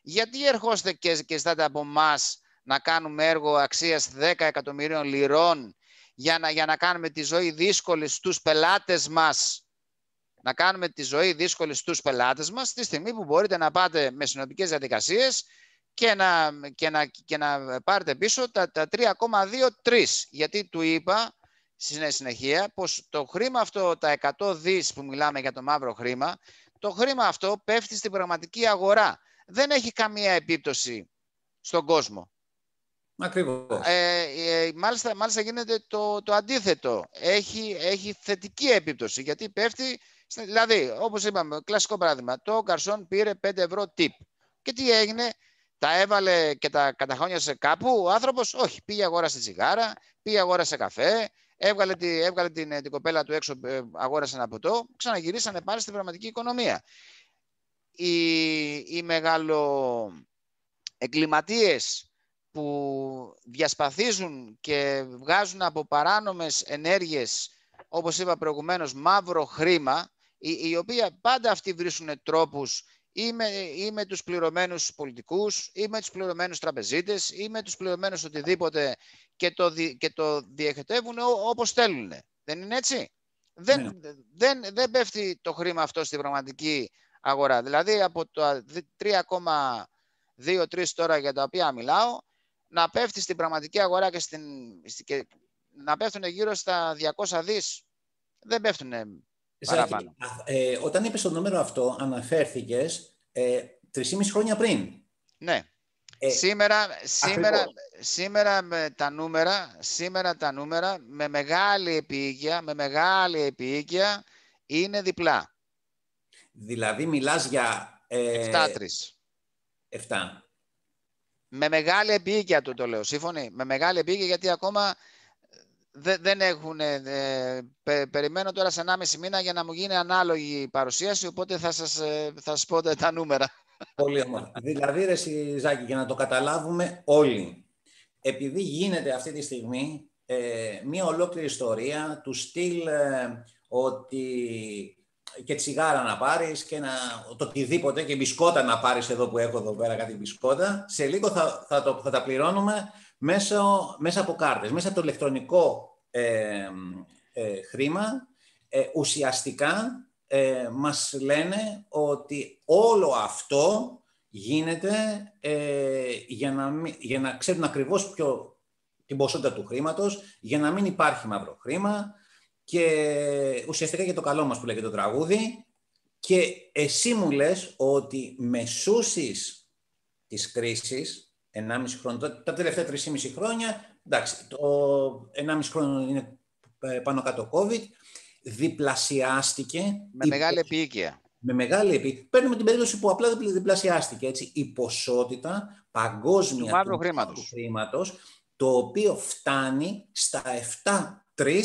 γιατί ερχόστε και, και ζητάτε από εμά να κάνουμε έργο αξίας 10 εκατομμυρίων λιρών για να, για να κάνουμε τη ζωή δύσκολη στους πελάτες μας; Να κάνουμε τη ζωή δύσκολη στους πελάτες μας τη στιγμή που μπορείτε να πάτε με συνοπικές διαδικασίες και να, και να, και να πάρετε πίσω τα, τα 3,23. Γιατί του είπα στη συνεχεία πως το χρήμα αυτό, τα 100 δις που μιλάμε για το μαύρο χρήμα, το χρήμα αυτό πέφτει στην πραγματική αγορά. Δεν έχει καμία επίπτωση στον κόσμο. Ακριβώς. Ε, ε, μάλιστα, μάλιστα γίνεται το, το αντίθετο. Έχει, έχει θετική επίπτωση, γιατί πέφτει... Δηλαδή, όπως είπαμε, κλασικό παράδειγμα, το καρσόν πήρε 5 ευρώ tip. Και τι έγινε, τα έβαλε και τα καταχώνιασε κάπου ο άνθρωπος, όχι, πήγε αγόρασε τσιγάρα, πήγε αγόρασε καφέ, έβγαλε, τη, έβγαλε την, την κοπέλα του έξω, ε, αγόρασε ένα ποτό, ξαναγυρίσανε πάλι στην πραγματική οικονομία. Οι, οι μεγαλοεγκληματίες που διασπαθίζουν και βγάζουν από παράνομες ενέργειες, όπως είπα προηγουμένως, μαύρο χρήμα, οι, οι οποίοι πάντα αυτοί βρίσκουν τρόπους ή με, ή με τους πληρωμένους πολιτικούς, ή με τους πληρωμένους τραπεζίτες, ή με τους πληρωμένους οτιδήποτε και το, και το διεχετεύουν όπως θέλουν. Δεν είναι έτσι; Δεν, ναι. δεν, δεν πέφτει το χρήμα αυτό στην πραγματική αγορά. Δηλαδή από το 3,2-3 τώρα για τα οποία μιλάω, να πέφτει στην πραγματική αγορά και, στην, και να πέφτουν γύρω στα 200 δις. Δεν πέφτουν παραπάνω. Ε, όταν είπες το νούμερο αυτό, αναφέρθηκες ε, 3,5 χρόνια πριν. Ναι. Ε, σήμερα, σήμερα, σήμερα με τα νούμερα, σήμερα τα νούμερα με μεγάλη επίοικια, με μεγάλη επίοικια είναι διπλά. Δηλαδή μιλάς για... Ε, 7-3. 7. Με μεγάλη επίοικια του το λέω, σύμφωνοι; Με μεγάλη επίοικια γιατί ακόμα δεν έχουν... Ε, περιμένω τώρα σε 1,5 μήνα για να μου γίνει ανάλογη η παρουσίαση, οπότε θα σας, ε, θα σας πω τα νούμερα. Πολύ όμορφα. δηλαδή, ρε Ζάκη, για να το καταλάβουμε όλοι, επειδή γίνεται αυτή τη στιγμή ε, μία ολόκληρη ιστορία του στυλ ε, ότι και τσιγάρα να πάρεις και να, το οτιδήποτε και μπισκότα να πάρεις εδώ που έχω εδώ πέρα κάτι μπισκότα, σε λίγο θα, θα, το, θα τα πληρώνουμε μέσα, μέσα από κάρτες. Μέσα από το ηλεκτρονικό ε, ε, χρήμα, ε, ουσιαστικά ε, μας λένε ότι όλο αυτό γίνεται ε, για, να, για να ξέρουν ακριβώς ποιο, την ποσότητα του χρήματος, για να μην υπάρχει μαύρο χρήμα και ουσιαστικά για το καλό μας που λέγεται το τραγούδι και εσύ μου λες ότι μεσούσεις της κρίσης, 1,5 χρόνο, τα τελευταία 3,5 χρόνια, εντάξει, το 1,5 χρόνο είναι ε, πάνω κάτω COVID, διπλασιάστηκε. Με μεγάλη επίοικια. Με μεγάλη επίοικια. Παίρνουμε την περίπτωση που απλά διπλασιάστηκε έτσι, η ποσότητα παγκόσμια του χρήματος. χρήματος, το οποίο φτάνει στα 7-3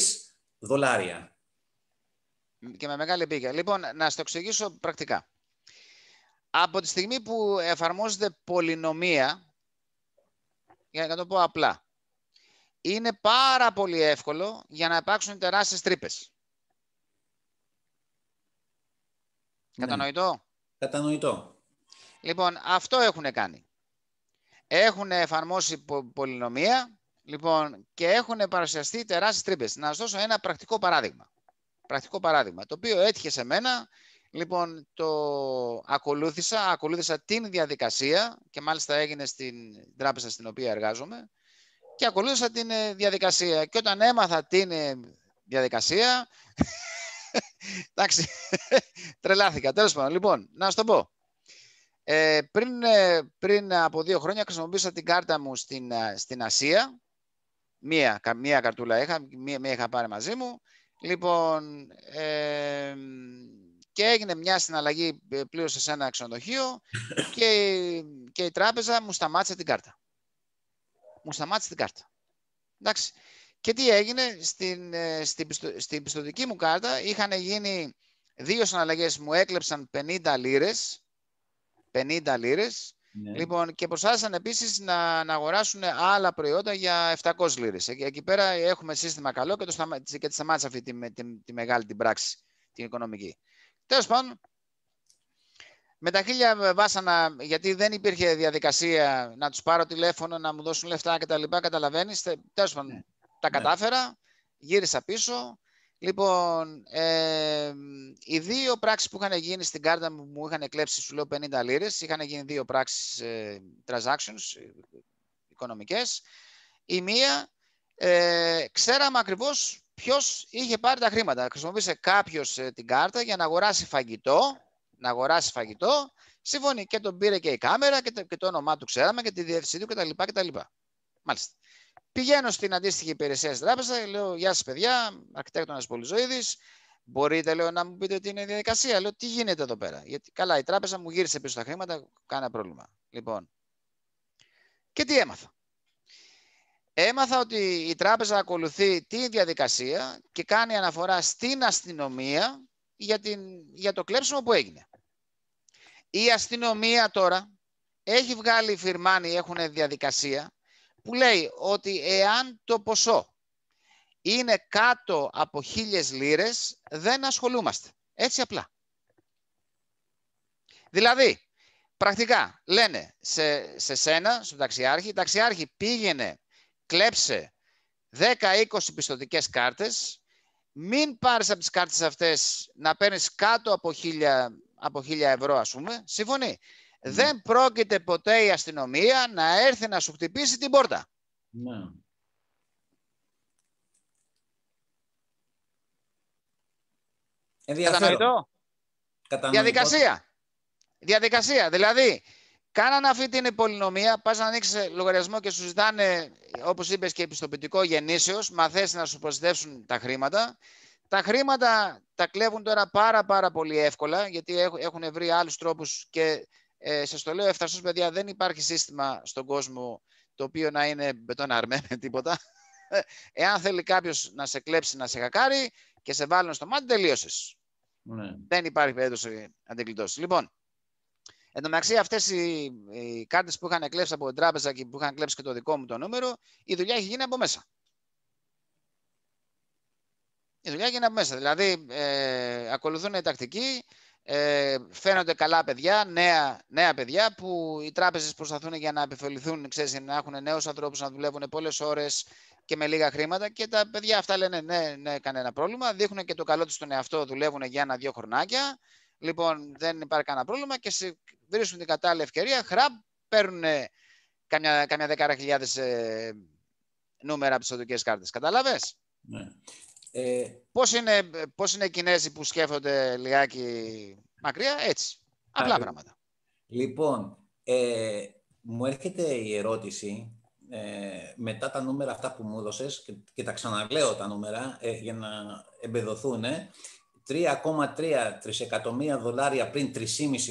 δολάρια. Και με μεγάλη επίοικια. Λοιπόν, να στο εξηγήσω πρακτικά. Από τη στιγμή που εφαρμόζεται πολυνομία, για να το πω απλά, είναι πάρα πολύ εύκολο για να υπάρξουν τεράστιες τρύπες. Ναι. Κατανοητό; Κατανοητό. Λοιπόν, αυτό έχουν κάνει. Έχουν εφαρμόσει πολυνομία λοιπόν, και έχουν παρουσιαστεί τεράστιες τρύπες. Να σας δώσω ένα πρακτικό παράδειγμα. Πρακτικό παράδειγμα, το οποίο έτυχε σε μένα. Λοιπόν, το ακολούθησα, ακολούθησα την διαδικασία και μάλιστα έγινε στην τράπεζα στην οποία εργάζομαι και ακολούθησα την ε, διαδικασία. Και όταν έμαθα την ε, διαδικασία, *laughs* Εντάξει, *laughs* τρελάθηκα. Τέλος πάντων, λοιπόν, να σου το πω. Ε, πριν, ε, πριν από δύο χρόνια χρησιμοποίησα την κάρτα μου στην, ε, στην Ασία. Μία, μία καρτούλα είχα, μία, μία είχα πάρει μαζί μου. Λοιπόν, ε, και έγινε μια συναλλαγή, πλήρωσε σε ένα ξενοδοχείο *laughs* και, και η τράπεζα μου σταμάτησε την κάρτα. Μου σταμάτησε την κάρτα. Εντάξει. Και τι έγινε, στην, ε, στην, στην πιστοτική μου κάρτα είχαν γίνει δύο συναλλαγές, μου έκλεψαν 50 λίρες, 50 λίρες, ναι. Λοιπόν, και προσπάθησαν επίσης να, να αγοράσουν άλλα προϊόντα για 700 λίρες. Εκεί πέρα έχουμε σύστημα καλό και, το σταμα... και τη σταμάτησε αυτή τη, τη, τη, μεγάλη την πράξη, την οικονομική. Τέλος πάντων, με τα χίλια βάσανα, γιατί δεν υπήρχε διαδικασία να τους πάρω τηλέφωνο, να μου δώσουν λεφτά κτλ. Καταλαβαίνεις, τέλος πάντων, ναι. τα ναι. κατάφερα, γύρισα πίσω. Λοιπόν, ε, οι δύο πράξεις που είχαν γίνει στην κάρτα μου, μου είχαν εκλέψει, σου λέω, 50 λίρες. Είχαν γίνει δύο πράξεις ε, transactions ε, οικονομικές. Η μία, ε, ξέραμε ακριβώς ποιος είχε πάρει τα χρήματα. Χρησιμοποίησε κάποιος ε, την κάρτα για να αγοράσει φαγητό να αγοράσει φαγητό, συμφωνεί και τον πήρε και η κάμερα και το, και το όνομά του ξέραμε και τη διεύθυνσή του κτλ. κτλ. Μάλιστα. Πηγαίνω στην αντίστοιχη υπηρεσία στην τράπεζα, λέω Γεια σας, παιδιά, αρχιτέκτονας Πολυζωήδη. Μπορείτε, λέω, να μου πείτε τι είναι η διαδικασία. Λέω, τι γίνεται εδώ πέρα. Γιατί καλά, η τράπεζα μου γύρισε πίσω τα χρήματα, κάνα πρόβλημα. Λοιπόν, και τι έμαθα. Έμαθα ότι η τράπεζα ακολουθεί τη διαδικασία και κάνει αναφορά στην αστυνομία για, την, για το κλέψιμο που έγινε. Η αστυνομία τώρα έχει βγάλει φυρμάνι, έχουν διαδικασία, που λέει ότι εάν το ποσό είναι κάτω από χίλιες λίρες, δεν ασχολούμαστε. Έτσι απλά. Δηλαδή, πρακτικά λένε σε, σε σένα, στον ταξιάρχη, ταξιάρχη πήγαινε, κλέψε 10-20 πιστοτικές κάρτες, μην πάρεις από τις κάρτες αυτές να παίρνεις κάτω από χίλια, από χίλια ευρώ, ας πούμε. Συμφωνεί. Δεν πρόκειται ποτέ η αστυνομία να έρθει να σου χτυπήσει την πόρτα. Ναι. Κατανοητό; Διαδικασία. Διαδικασία. Δηλαδή, Κάνανε αυτή την πολυνομία, πας να ανοίξεις λογαριασμό και σου ζητάνε, όπως είπες, και επιστοποιητικό γεννήσεως, μαθαίνει να σου προσθέσουν τα χρήματα. Τα χρήματα τα κλέβουν τώρα πάρα πάρα πολύ εύκολα, γιατί έχουν βρει άλλους τρόπους και ε, σας το λέω ευθαρσώς, παιδιά, δεν υπάρχει σύστημα στον κόσμο το οποίο να είναι μπετοναρμένο με *laughs* τίποτα. Εάν θέλει κάποιος να σε κλέψει, να σε χακάρει και σε βάλουν στο μάτι, τελείωσες. Ναι. Δεν υπάρχει περίπτωση αντικλειτώσει. Λοιπόν, Εν τω μεταξύ, αυτές οι, οι κάρτες που είχαν κλέψει από την τράπεζα και που είχαν κλέψει και το δικό μου το νούμερο, η δουλειά έχει γίνει από μέσα. Η δουλειά γίνει από μέσα. Δηλαδή, ε, ακολουθούν η τακτική, ε, φαίνονται καλά παιδιά, νέα, νέα παιδιά που οι τράπεζες προσπαθούν για να επιφεληθούν, ξέρεις, να έχουν νέους ανθρώπους να δουλεύουν πολλές ώρες και με λίγα χρήματα. Και τα παιδιά αυτά λένε ναι, ναι, κανένα πρόβλημα. Δείχνουν και το καλό τους στον εαυτό, δουλεύουν για ένα-δύο χρονάκια. Λοιπόν, δεν υπάρχει κανένα πρόβλημα και σε βρίσκουν την κατάλληλη ευκαιρία, χραπ, παίρνουν καμιά, καμιά δεκάρα χιλιάδες ε, νούμερα πιστοτικές κάρτες. Καταλάβες; Ναι. Ε, πώς, είναι, πώς είναι οι Κινέζοι που σκέφτονται λιγάκι μακριά, έτσι. Απλά πράγματα. Λοιπόν, ε, μου έρχεται η ερώτηση ε, μετά τα νούμερα αυτά που μου έδωσες και, και τα ξαναλέω τα νούμερα ε, για να εμπεδοθούν 3,3 τρισεκατομμύρια δολάρια πριν 3,5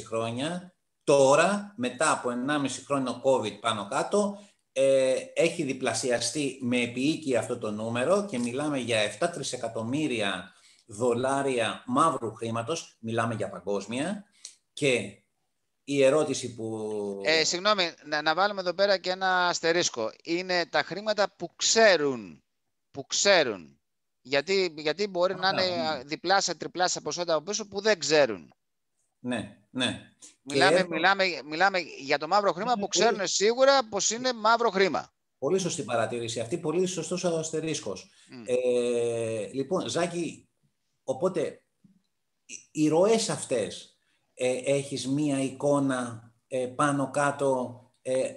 χρόνια Τώρα, μετά από 1,5 χρόνο COVID πάνω κάτω, ε, έχει διπλασιαστεί με επιοίκη αυτό το νούμερο και μιλάμε για 7 τρισεκατομμύρια δολάρια μαύρου χρήματος, μιλάμε για παγκόσμια και η ερώτηση που... Ε, συγγνώμη, να, να βάλουμε εδώ πέρα και ένα αστερίσκο. Είναι τα χρήματα που ξέρουν, που ξέρουν. Γιατί, γιατί μπορεί να είναι ναι. διπλάσια, τριπλάσια ποσότητα από πίσω που δεν ξέρουν. Ναι, ναι. Μιλάμε, μιλάμε, μιλάμε για το μαύρο χρήμα που ξέρουν σίγουρα πως είναι μαύρο χρήμα. Πολύ σωστή παρατήρηση. Αυτή πολύ σωστός ο αστερίσκος. Ε, λοιπόν, Ζάκη, οπότε οι ροές αυτές ε, έχεις μία εικόνα ε, πάνω κάτω ε,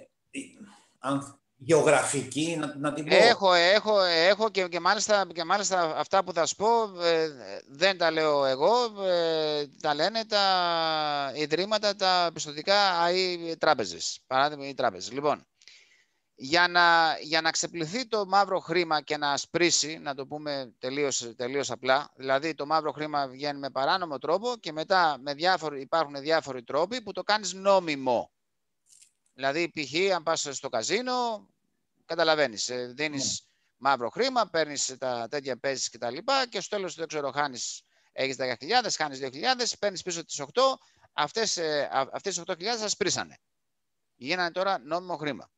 αν γεωγραφική, να, να την πω. Έχω, έχω, έχω και, και, μάλιστα, και μάλιστα αυτά που θα σου πω ε, δεν τα λέω εγώ, ε, τα λένε τα ιδρύματα, τα πιστοτικά ή τράπεζες, παράδειγμα οι τράπεζες. Λοιπόν, για να, για να ξεπληθεί το μαύρο χρήμα και να σπρίσει, να το πούμε τελείως, τελείως απλά, δηλαδή το μαύρο χρήμα βγαίνει με παράνομο τρόπο και μετά με διάφοροι, υπάρχουν διάφοροι τρόποι που το κάνεις νόμιμο. Δηλαδή, π.χ. αν πας στο καζίνο, καταλαβαίνεις, ε, δίνεις ναι. μαύρο χρήμα, παίρνεις τα τέτοια παίζεις και τα λοιπά και στο τέλος, δεν ξέρω, χάνεις, έχεις 10.000, χάνεις 2.000, παίρνεις πίσω τις 8, αυτές, ε, αυτές τις 8.000 σας πρίσανε. Γίνανε τώρα νόμιμο χρήμα.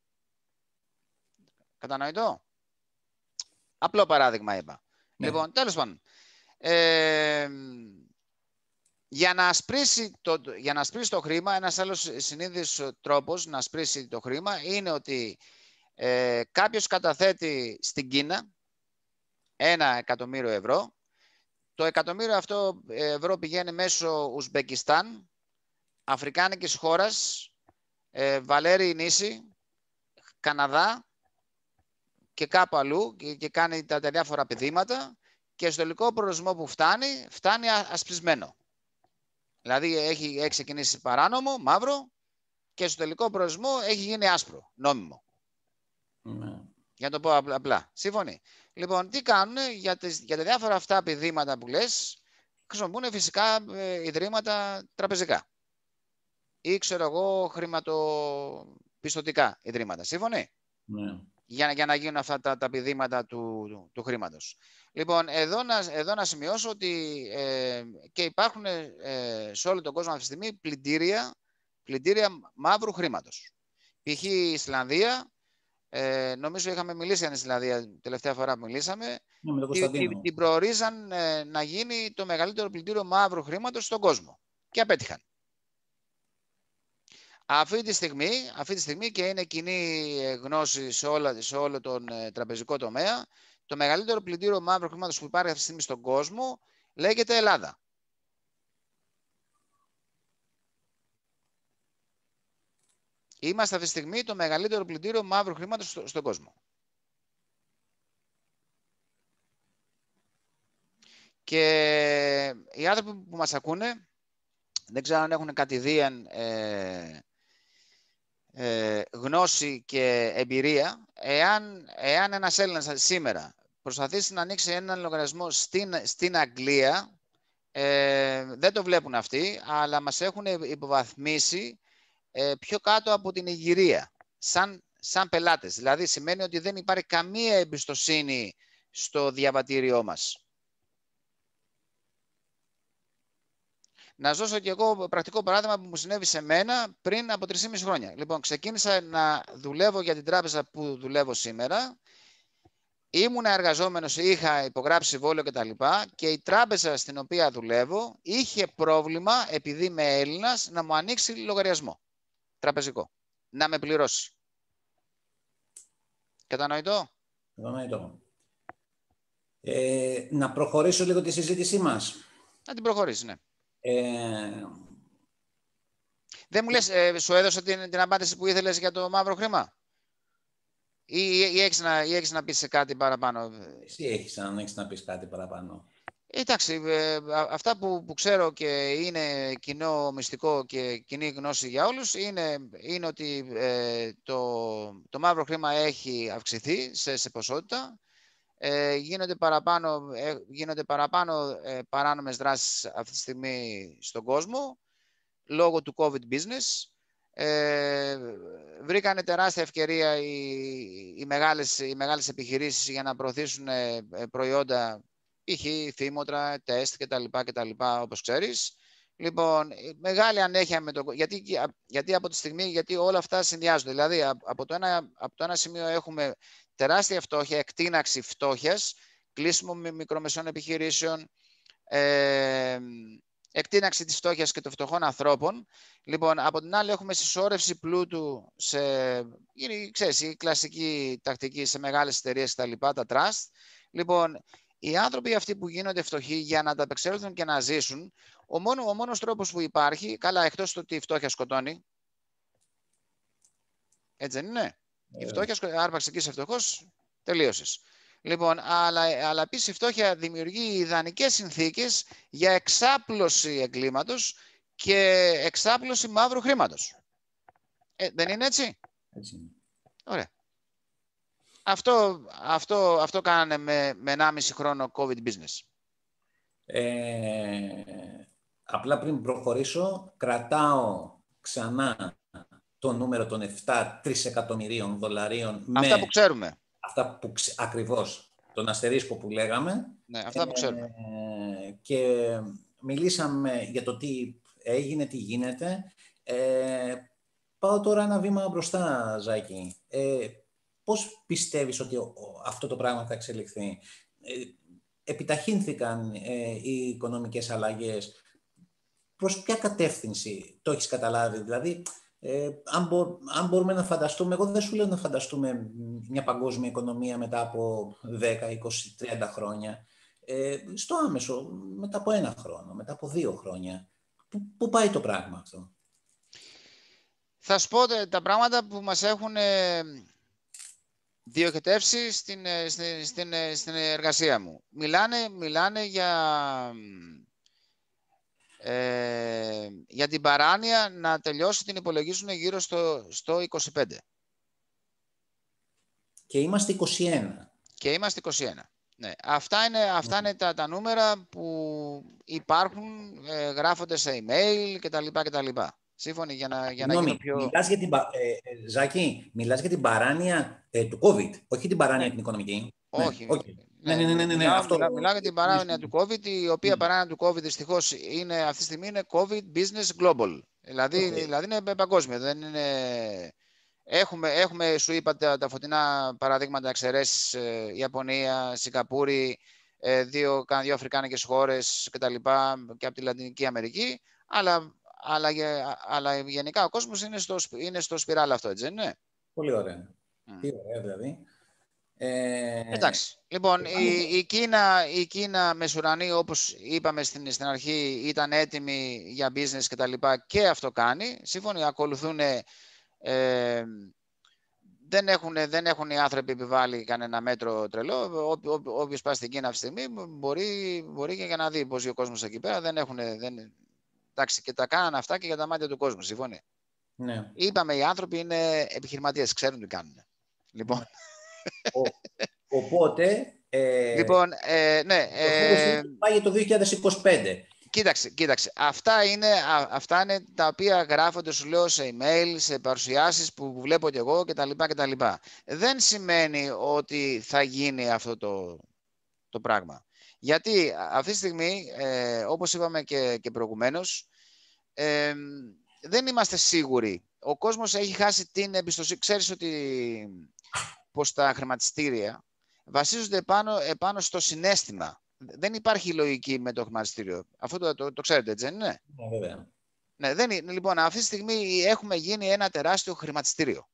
Κατανοητό; Απλό παράδειγμα είπα. Ναι. Λοιπόν, τέλος πάντων. Ε, για να ασπρίσει το, για να ασπρίσει το χρήμα, ένας άλλος συνήθις τρόπος να ασπρίσει το χρήμα είναι ότι ε, κάποιος καταθέτει στην Κίνα ένα εκατομμύριο ευρώ. Το εκατομμύριο αυτό ευρώ πηγαίνει μέσω Ουσμπεκιστάν, Αφρικάνικης χώρας, ε, Βαλέρη νήσι, Καναδά και κάπου αλλού και, κάνει τα, τα διάφορα πηδήματα και στο τελικό προορισμό που φτάνει, φτάνει ασπισμένο. Δηλαδή έχει, έχει ξεκινήσει παράνομο, μαύρο και στο τελικό προορισμό έχει γίνει άσπρο, νόμιμο. Ναι. Για να το πω απλά. Σύμφωνοι. Λοιπόν, τι κάνουν για, τις, για τα διάφορα αυτά πηδήματα που λες, χρησιμοποιούν φυσικά ε, ιδρύματα τραπεζικά. Ή ξέρω εγώ χρηματοπιστωτικά ιδρύματα. Σύμφωνοι; Ναι. Για, για να γίνουν αυτά τα, τα πηδήματα του, του, του χρήματος. Λοιπόν, εδώ να, εδώ να σημειώσω ότι ε, και υπάρχουν ε, σε όλο τον κόσμο αυτή τη στιγμή πλυντήρια, πλυντήρια μαύρου χρήματος. Π.χ. η Ισλανδία, ε, νομίζω είχαμε μιλήσει για την Ισλανδία τελευταία φορά που μιλήσαμε, ναι, την, την προορίζαν ε, να γίνει το μεγαλύτερο πλυντήριο μαύρου χρήματος στον κόσμο. Και απέτυχαν. Αυτή τη στιγμή, αυτή τη στιγμή και είναι κοινή γνώση σε, όλα, σε όλο τον τραπεζικό τομέα, το μεγαλύτερο πλυντήριο μαύρου χρήματος που υπάρχει αυτή τη στιγμή στον κόσμο λέγεται Ελλάδα. Είμαστε αυτή τη στιγμή το μεγαλύτερο πλυντήριο μαύρου χρήματος στον κόσμο. Και οι άνθρωποι που μας ακούνε, δεν ξέρω αν έχουν κατηδίαν ε, ε, γνώση και εμπειρία, εάν, εάν ένας Έλληνας σήμερα προσπαθήσει να ανοίξει έναν λογαριασμό στην, στην Αγγλία, ε, δεν το βλέπουν αυτοί, αλλά μας έχουν υποβαθμίσει ε, πιο κάτω από την Ιγυρία, σαν, σαν πελάτες. Δηλαδή σημαίνει ότι δεν υπάρχει καμία εμπιστοσύνη στο διαβατήριό μας. Να δώσω και εγώ πρακτικό παράδειγμα που μου συνέβη σε μένα πριν από 3,5 χρόνια. Λοιπόν, ξεκίνησα να δουλεύω για την τράπεζα που δουλεύω σήμερα ήμουν εργαζόμενος, είχα υπογράψει συμβόλαιο κτλ. Και, και η τράπεζα στην οποία δουλεύω είχε πρόβλημα, επειδή είμαι Έλληνας, να μου ανοίξει λογαριασμό τραπεζικό. Να με πληρώσει. Κατανοητό; Κατανοητό. Ε, να προχωρήσω λίγο τη συζήτησή μας. Να την προχωρήσεις, ναι. Ε... Δεν μου λες, ε, σου έδωσα την, την απάντηση που ήθελες για το μαύρο χρήμα; Ή, ή, έχεις να, ή έχεις να πεις κάτι παραπάνω; Εσύ έχεις αν έχεις να πεις κάτι παραπάνω. Εντάξει, ε, αυτά που, που ξέρω και είναι κοινό μυστικό και κοινή γνώση για όλους είναι, είναι ότι ε, το, το μαύρο χρήμα έχει αυξηθεί σε, σε ποσότητα. Ε, γίνονται παραπάνω, ε, γίνονται παραπάνω ε, παράνομες δράσεις αυτή τη στιγμή στον κόσμο λόγω του COVID business. Ε, βρήκανε τεράστια ευκαιρία οι, οι, μεγάλες, οι μεγάλες επιχειρήσεις για να προωθήσουν ε, προϊόντα π.χ. θύμωτρα, τεστ κτλ. κτλ όπως ξέρεις. Λοιπόν, μεγάλη ανέχεια με το... Γιατί, γιατί από τη στιγμή, γιατί όλα αυτά συνδυάζονται. Δηλαδή, από το ένα, από το ένα σημείο έχουμε τεράστια φτώχεια, εκτείναξη φτώχειας, κλείσιμο μικρομεσαίων επιχειρήσεων, ε, εκτείναξη της φτώχειας και των φτωχών ανθρώπων. Λοιπόν, από την άλλη έχουμε συσσόρευση πλούτου σε, είναι, ξέρεις, η κλασική τακτική σε μεγάλες εταιρείες και τα λοιπά, τα trust. Λοιπόν, οι άνθρωποι αυτοί που γίνονται φτωχοί για να τα απεξέλθουν και να ζήσουν, ο, μόνο, ο μόνος τρόπος που υπάρχει, καλά εκτός του ότι η φτώχεια σκοτώνει, έτσι δεν είναι; Η ε. φτώχεια, άρπαξε εκεί σε φτωχός, τελείωσες. Λοιπόν, αλλά, αλλά επίσης η φτώχεια δημιουργεί ιδανικές συνθήκες για εξάπλωση εγκλήματος και εξάπλωση μαύρου χρήματος. Ε, δεν είναι έτσι; Έτσι είναι. Ωραία. Αυτό, αυτό, αυτό κάνανε με, με 1,5 χρόνο COVID business. Ε, απλά πριν προχωρήσω, κρατάω ξανά το νούμερο των 7 τρισεκατομμυρίων δολαρίων. Αυτά που ξέρουμε αυτά που ακριβώς, τον αστερίσκο που λέγαμε. Ναι, αυτά που ξέρουμε. Ε, και μιλήσαμε για το τι έγινε, τι γίνεται. Ε, πάω τώρα ένα βήμα μπροστά, Ζάκη. Ε, πώς πιστεύεις ότι αυτό το πράγμα θα εξελιχθεί; Ε, επιταχύνθηκαν ε, οι οικονομικές αλλαγές. προς ποια κατεύθυνση το έχεις καταλάβει; Δηλαδή, ε, αν, αν μπορούμε να φανταστούμε, εγώ δεν σου λέω να φανταστούμε μια παγκόσμια οικονομία μετά από 10, 20, 30 χρόνια. Ε, στο άμεσο, μετά από ένα χρόνο, μετά από δύο χρόνια. Πού, πού πάει το πράγμα αυτό; Θα σου πω τα πράγματα που μας έχουν ε, διοχετεύσει στην, ε, στην, στην, ε, στην, εργασία μου. Μιλάνε, μιλάνε για, ε, για την παράνοια να τελειώσει την υπολογίζουν γύρω στο, στο 25. Και είμαστε 21. Και είμαστε 21. Ναι. Αυτά είναι, αυτά είναι τα, τα νούμερα που υπάρχουν, ε, γράφονται σε email κτλ. κτλ. Σύμφωνοι για να, για να γίνω πιο... Μιλάς για την, ε, ε, Ζάκη, μιλάς για την παράνοια ε, του COVID, όχι την παράνοια ναι. την οικονομική. Όχι. Ναι, okay. Ναι, ναι, ναι, ναι, ναι, ναι, αυτό... Μιλάω για την παράνοια του COVID, η οποία mm. παράνοια του COVID δυστυχώς είναι αυτή τη στιγμή είναι COVID Business Global. Δηλαδή, okay. δηλαδή είναι παγκόσμιο. Δεν είναι... Έχουμε, έχουμε, σου είπα, τα, τα φωτεινά παραδείγματα εξαιρέσεις ε, Ιαπωνία, Σιγκαπούρη, ε, δύο, δύο αφρικάνικες χώρες και τα λοιπά και από τη Λατινική Αμερική, αλλά αλλά, αλλά γενικά ο κόσμος είναι στο, είναι στο σπιράλ αυτό, έτσι δεν είναι. Πολύ ωραία. Mm. Τι ωραία δηλαδή. Ε... Εντάξει. Λοιπόν, η, η, Κίνα, η Κίνα Μεσουρανή, όπως είπαμε στην, στην αρχή, ήταν έτοιμη για business και τα λοιπά και αυτό κάνει. Σύμφωνοι, ακολουθούν... Ε, δεν έχουν, δεν έχουν οι άνθρωποι επιβάλει κανένα μέτρο τρελό. Όποιος πάει στην Κίνα αυτή τη στιγμή μπορεί, μπορεί και για να δει πώς ο κόσμος εκεί πέρα. Δεν έχουν, δεν, Εντάξει, και τα κάνανε αυτά και για τα μάτια του κόσμου, συμφωνεί. Ναι. Είπαμε, οι άνθρωποι είναι επιχειρηματίες, ξέρουν τι κάνουν. Λοιπόν. Ο, οπότε. Ε, λοιπόν, ε, ναι. Ε, πάει για το 2025. Κοίταξε, κοίταξε. Αυτά είναι, αυτά είναι τα οποία γράφονται, σου λέω, σε email, σε παρουσιάσεις που βλέπω κι εγώ κτλ. κτλ. Δεν σημαίνει ότι θα γίνει αυτό το, το πράγμα. Γιατί αυτή τη στιγμή, ε, όπως είπαμε και, και προηγουμένως, ε, δεν είμαστε σίγουροι. Ο κόσμος έχει χάσει την εμπιστοσύνη. Ξέρεις ότι πως τα χρηματιστήρια βασίζονται επάνω, επάνω στο συνέστημα. Δεν υπάρχει λογική με το χρηματιστήριο. Αυτό το, το, το ξέρετε, έτσι δεν είναι; Ναι, βέβαια. Ναι, δεν είναι. Λοιπόν, αυτή τη στιγμή έχουμε γίνει ένα τεράστιο χρηματιστήριο.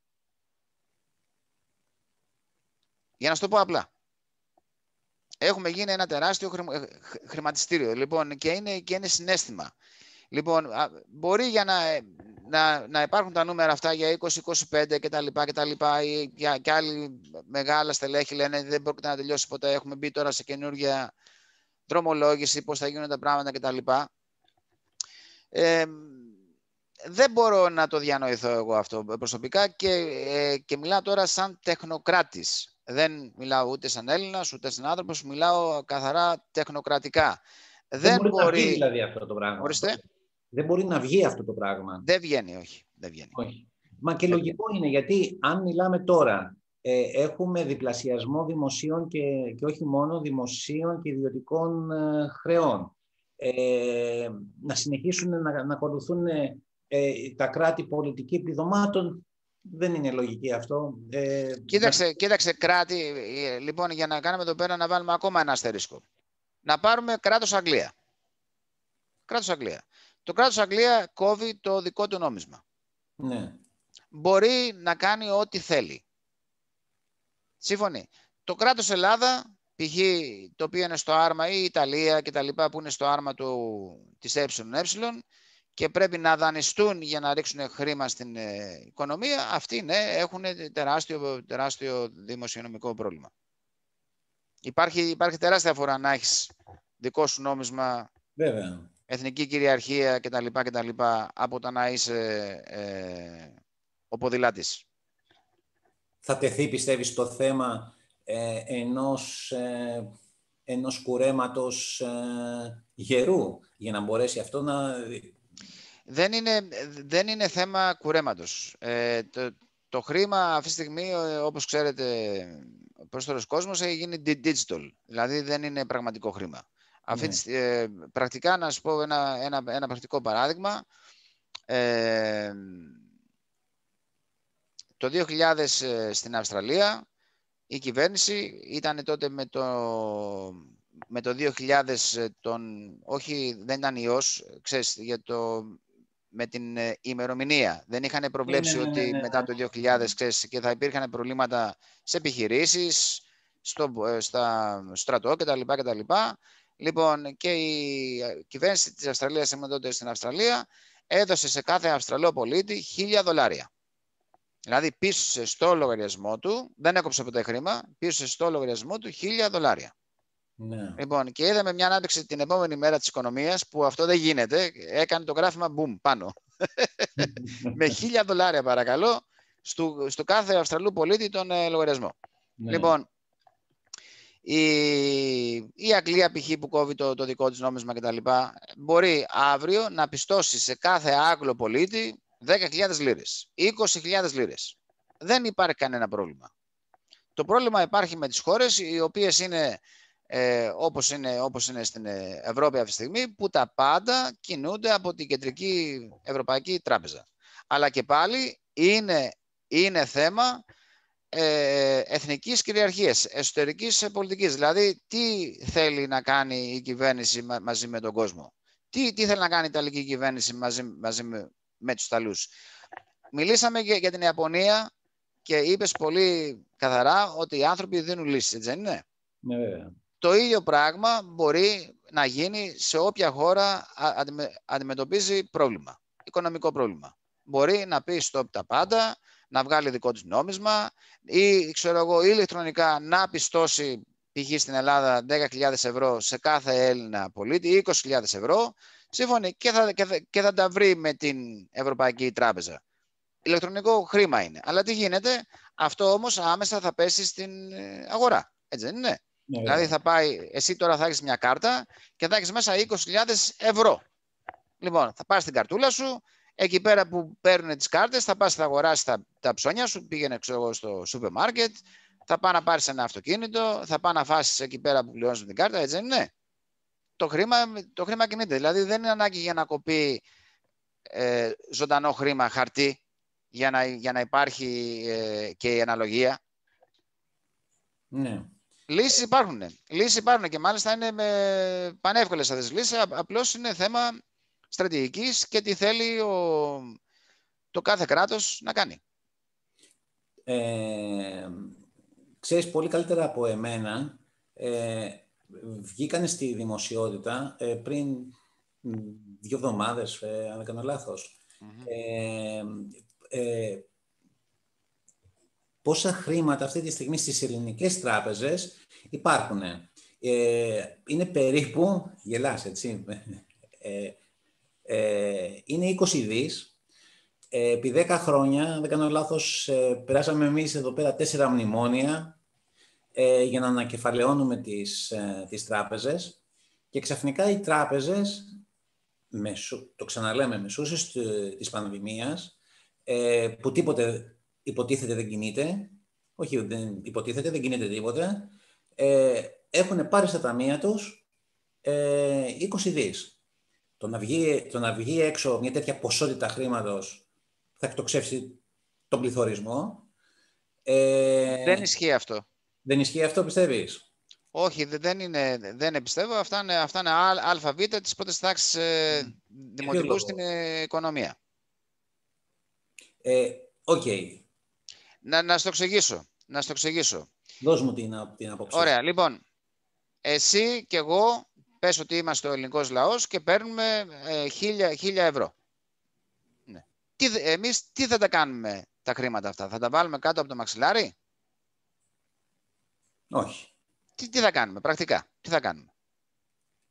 Για να σου το πω απλά έχουμε γίνει ένα τεράστιο ε, χρηματιστήριο λοιπόν, και, είναι, και είναι συνέστημα. Λοιπόν, μπορεί για να, ε, να, να υπάρχουν τα νούμερα αυτά για 20-25 και τα λοιπά και τα λοιπά ή για, και άλλοι μεγάλα στελέχη λένε δεν πρόκειται να τελειώσει ποτέ, έχουμε μπει τώρα σε καινούργια δρομολόγηση, πώς θα γίνουν τα πράγματα και τα λοιπά. Ε, δεν μπορώ να το διανοηθώ εγώ αυτό προσωπικά και, ε, και μιλάω τώρα σαν τεχνοκράτης. Δεν μιλάω ούτε σαν Έλληνας, ούτε σαν άνθρωπος, μιλάω καθαρά τεχνοκρατικά. Δεν, δεν μπορείς, να βγει δηλαδή αυτό το πράγμα. Ορίστε. Δεν μπορεί να βγει αυτό το πράγμα. Δεν βγαίνει, όχι. Δεν βγαίνει. όχι. Μα και λογικό είναι γιατί αν μιλάμε τώρα, ε, έχουμε διπλασιασμό δημοσίων και, και όχι μόνο δημοσίων και ιδιωτικών ε, χρεών. Ε, να συνεχίσουν να, να ακολουθούν ε, τα κράτη πολιτική επιδομάτων δεν είναι λογική αυτό. Ε, κοίταξε, κοίταξε κράτη, ε, λοιπόν, για να κάνουμε εδώ πέρα να βάλουμε ακόμα ένα αστερίσκο. Να πάρουμε κράτος Αγγλία. Κράτος Αγγλία. Το κράτος Αγγλία κόβει το δικό του νόμισμα. Ναι. Μπορεί να κάνει ό,τι θέλει. Σύμφωνοι. Το κράτος Ελλάδα, π.χ. το οποίο είναι στο άρμα ή η Ιταλία και τα λοιπά που είναι στο άρμα του, της ΕΕ, και πρέπει να δανειστούν για να ρίξουν χρήμα στην ε, οικονομία, αυτοί ναι, έχουν τεράστιο, τεράστιο δημοσιονομικό πρόβλημα. Υπάρχει, υπάρχει τεράστια φορά να έχεις δικό σου νόμισμα, Βέβαια. Εθνική κυριαρχία κτλ. κτλ από το να είσαι ε, ο ποδηλάτης. Θα τεθεί, πιστεύεις, το θέμα ε, ενός, ε, ενός κουρέματος ε, γερού για να μπορέσει αυτό να δεν είναι, δεν είναι θέμα κουρέματος. Ε, το, το χρήμα αυτή τη στιγμή, ε, όπως ξέρετε, ο πρόσθετος κόσμος έχει γίνει digital, δηλαδή δεν είναι πραγματικό χρήμα. Αυτή, ναι. ε, πρακτικά, να σας πω ένα, ένα, ένα πρακτικό παράδειγμα, ε, το 2000 ε, στην Αυστραλία η κυβέρνηση ήταν τότε με το με το 2000 τον, όχι δεν ήταν ιός, ξέρεις, για το, με την ε, ημερομηνία. Δεν είχαν προβλέψει Ναι, ναι, ναι, ότι ναι, μετά το 2000 ξέρεις, και θα υπήρχαν προβλήματα σε επιχειρήσεις, στο, ε, στα στρατό κτλ. κτλ. Λοιπόν, και η ε, κυβέρνηση της Αυστραλίας, ήμουν τότε στην Αυστραλία, έδωσε σε κάθε Αυστραλό πολίτη χίλια δολάρια. Δηλαδή πίσω στο λογαριασμό του, δεν έκοψε ποτέ χρήμα, πίσω στο λογαριασμό του χίλια δολάρια. Ναι. Λοιπόν, και είδαμε μια ανάπτυξη την επόμενη μέρα της οικονομίας που αυτό δεν γίνεται. Έκανε το γράφημα boom πάνω. *laughs* Με χίλια δολάρια παρακαλώ στο, στο κάθε Αυστραλού πολίτη τον ε, λογαριασμό. Ναι. Λοιπόν, η, η Αγγλία π.χ. που κόβει το, το δικό της νόμισμα κτλ. μπορεί αύριο να πιστώσει σε κάθε Άγγλο πολίτη 10.000 λίρες, 20.000 λίρες. Δεν υπάρχει κανένα πρόβλημα. Το πρόβλημα υπάρχει με τις χώρες οι οποίες είναι, ε, όπως, είναι όπως είναι στην ε, Ευρώπη αυτή τη στιγμή που τα πάντα κινούνται από την Κεντρική Ευρωπαϊκή Τράπεζα. Αλλά και πάλι είναι, είναι θέμα ε, εθνικής κυριαρχίας, εσωτερικής πολιτικής. Δηλαδή, τι θέλει να κάνει η κυβέρνηση μα- μαζί με τον κόσμο; Τι, τι θέλει να κάνει η Ιταλική κυβέρνηση μαζί, μαζί με, με τους Ιταλούς; Μιλήσαμε για, για την Ιαπωνία και είπες πολύ καθαρά ότι οι άνθρωποι δίνουν λύσεις, έτσι δεν είναι; Ναι, βέβαια. Το ίδιο πράγμα μπορεί να γίνει σε όποια χώρα α- αντιμε- αντιμετωπίζει πρόβλημα, οικονομικό πρόβλημα. Μπορεί να πει stop τα πάντα, να βγάλει δικό του νόμισμα ή, ξέρω εγώ, ή ηλεκτρονικά να πιστώσει π.χ. στην Ελλάδα 10.000 ευρώ σε κάθε Έλληνα πολίτη ή 20.000 ευρώ, σύμφωνοι και θα, και, θα, και θα τα βρει με την Ευρωπαϊκή Τράπεζα. Ηλεκτρονικό χρήμα είναι. Αλλά τι γίνεται, αυτό όμως άμεσα θα πέσει στην ε, αγορά. Έτσι δεν είναι. Ναι, Δηλαδή βέβαια. θα πάει, εσύ τώρα θα έχεις μια κάρτα και θα έχεις μέσα 20.000 ευρώ. Λοιπόν, θα πας στην καρτούλα σου, εκεί πέρα που παίρνουν τις κάρτες, θα πας θα αγοράσεις τα, τα ψώνια σου, πήγαινε ξέρω εγώ στο σούπερ μάρκετ, θα πάει να πάρεις ένα αυτοκίνητο, θα πάει να φάσεις εκεί πέρα που πληρώνεις με την κάρτα, έτσι δεν είναι. Το χρήμα, το χρήμα κινείται. Δηλαδή δεν είναι ανάγκη για να κοπεί ε, ζωντανό χρήμα, χαρτί, για να, για να υπάρχει ε, και η αναλογία. Ναι. Λύσεις υπάρχουν. Λύσεις υπάρχουν και μάλιστα είναι με πανεύκολες αυτές τις λύσεις. Α- Απλώς είναι θέμα στρατηγικής και τι θέλει ο, το κάθε κράτος να κάνει. Ε, ξέρεις πολύ καλύτερα από εμένα, ε, βγήκανε στη δημοσιότητα ε, πριν μ, δύο εβδομάδες, ε, αν δεν κάνω λάθος, ε, ε, πόσα χρήματα αυτή τη στιγμή στις ελληνικές τράπεζες υπάρχουν. Ε, είναι περίπου, γελάς έτσι, ε, ε, είναι 20 δις. Ε, επί 10 χρόνια, αν δεν κάνω λάθος, ε, περάσαμε εμείς εδώ πέρα τέσσερα μνημόνια ε, για να ανακεφαλαιώνουμε τις, ε, τις τράπεζες και ξαφνικά οι τράπεζες, μεσού, το ξαναλέμε, μεσούσες του- της πανδημίας, ε, που τίποτε υποτίθεται δεν κινείται, όχι δεν υποτίθεται, δεν κινείται τίποτε, ε, έχουν πάρει στα ταμεία τους ε, 20 δις. Το να, βγει, το να βγει έξω μια τέτοια ποσότητα χρήματος θα εκτοξεύσει τον πληθωρισμό. Ε, Δεν ισχύει αυτό. δεν ισχύει αυτό, πιστεύεις; Όχι, δε- δεν, είναι, δεν πιστεύω. Αυτά είναι, αυτά είναι α- ΑΒ της πρώτης τάξης ε, δημοτικού λόγο; στην ε, οικονομία. Ε, Οκ. Να, να σου το εξηγήσω. Να σου το εξηγήσω. Δώσ' μου την, α- την άποψή σου. Ωραία, λοιπόν, εσύ και εγώ πες ότι είμαστε ο ελληνικός λαός και παίρνουμε ε, χίλια, χίλια ευρώ. Ναι. Τι, θε- εμείς τι θα τα κάνουμε τα χρήματα αυτά, θα τα βάλουμε κάτω από το μαξιλάρι, Όχι. τι, τι θα κάνουμε πρακτικά, τι θα κάνουμε;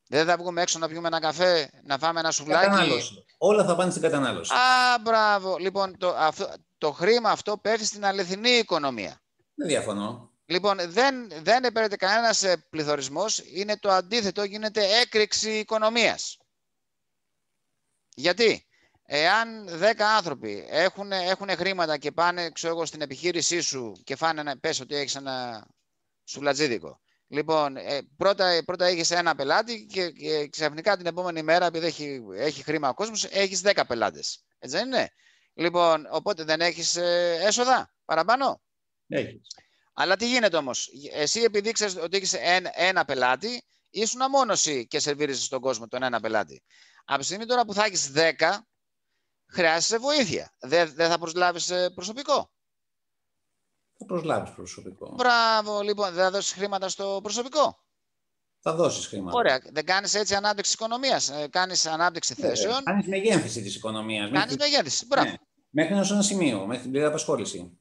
Δεν θα βγούμε έξω να πιούμε ένα καφέ, να φάμε ένα σουβλάκι; Κατανάλωση. Όλα θα πάνε στην κατανάλωση. Α, μπράβο. Λοιπόν, το, αυτό, το χρήμα αυτό πέφτει στην αληθινή οικονομία. Δεν διαφωνώ. Λοιπόν, δεν, δεν επέρεται κανένας ε, πληθωρισμός, είναι το αντίθετο, γίνεται έκρηξη οικονομίας. Γιατί, εάν 10 άνθρωποι έχουν, έχουν χρήματα και πάνε ξέρω εγώ, στην επιχείρησή σου και φάνε ένα, πες ότι έχεις ένα σουβλατζίδικο. Λοιπόν, ε, πρώτα, πρώτα έχεις ένα πελάτη και, και ξαφνικά την επόμενη μέρα, επειδή έχει, έχει χρήμα ο κόσμος, έχεις 10 πελάτες. Έτσι δεν είναι; Λοιπόν, οπότε δεν έχεις ε, έσοδα παραπάνω; Έχεις. Αλλά τι γίνεται όμως, εσύ επειδή ξέρεις ότι έχεις ένα, ένα πελάτη, ήσουν αμόνωση και σερβίριζε στον κόσμο τον ένα πελάτη. Από τη στιγμή τώρα που θα έχεις 10, χρειάζεσαι βοήθεια. Δεν, δεν θα προσλάβεις ε, προσωπικό. Θα προσλάβεις προσωπικό. Μπράβο, λοιπόν, δεν θα δώσεις χρήματα στο προσωπικό. Θα δώσεις χρήματα. Ωραία. Δεν κάνεις έτσι ανάπτυξη οικονομίας. Ε, κάνεις ανάπτυξη ε, θέσεων. Κάνεις μεγέθυνση της οικονομίας. Κάνεις μέχρι... μεγέθυνση. Μπράβο. Ναι. Μέχρι ένα σημείο, μέχρι την πλήρη απασχόληση.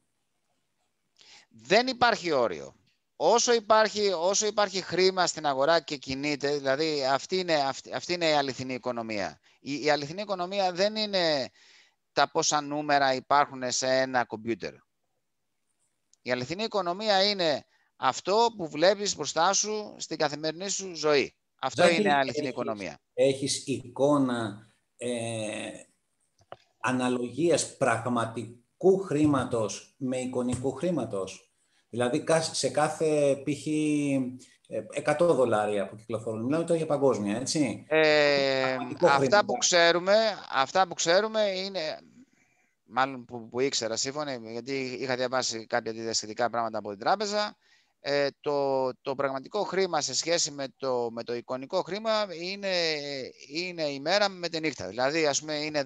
Δεν υπάρχει όριο. Όσο υπάρχει, όσο υπάρχει χρήμα στην αγορά και κινείται, δηλαδή αυτή είναι, αυτή, αυτή είναι η αληθινή οικονομία. Η, η αληθινή οικονομία δεν είναι τα πόσα νούμερα υπάρχουν σε ένα κομπιούτερ. Η αληθινή οικονομία είναι αυτό που βλέπεις μπροστά σου στην καθημερινή σου ζωή. Αυτό είναι αληθινή οικονομία. Έχεις εικόνα ε, αναλογίας πραγματικού χρήματος με εικονικού χρήματος; Δηλαδή σε κάθε π.χ. 100 ε, δολάρια που κυκλοφορούν. Μιλάμε τώρα για παγκόσμια, έτσι. Ε, αυτά, που ξέρουμε, αυτά που ξέρουμε είναι, μάλλον που, που ήξερα σύμφωνα, γιατί είχα διαβάσει κάποια διδασκητικά πράγματα από την τράπεζα, ε, το, το πραγματικό χρήμα σε σχέση με το, με το εικονικό χρήμα είναι, είναι η μέρα με τη νύχτα. Δηλαδή, ας πούμε, είναι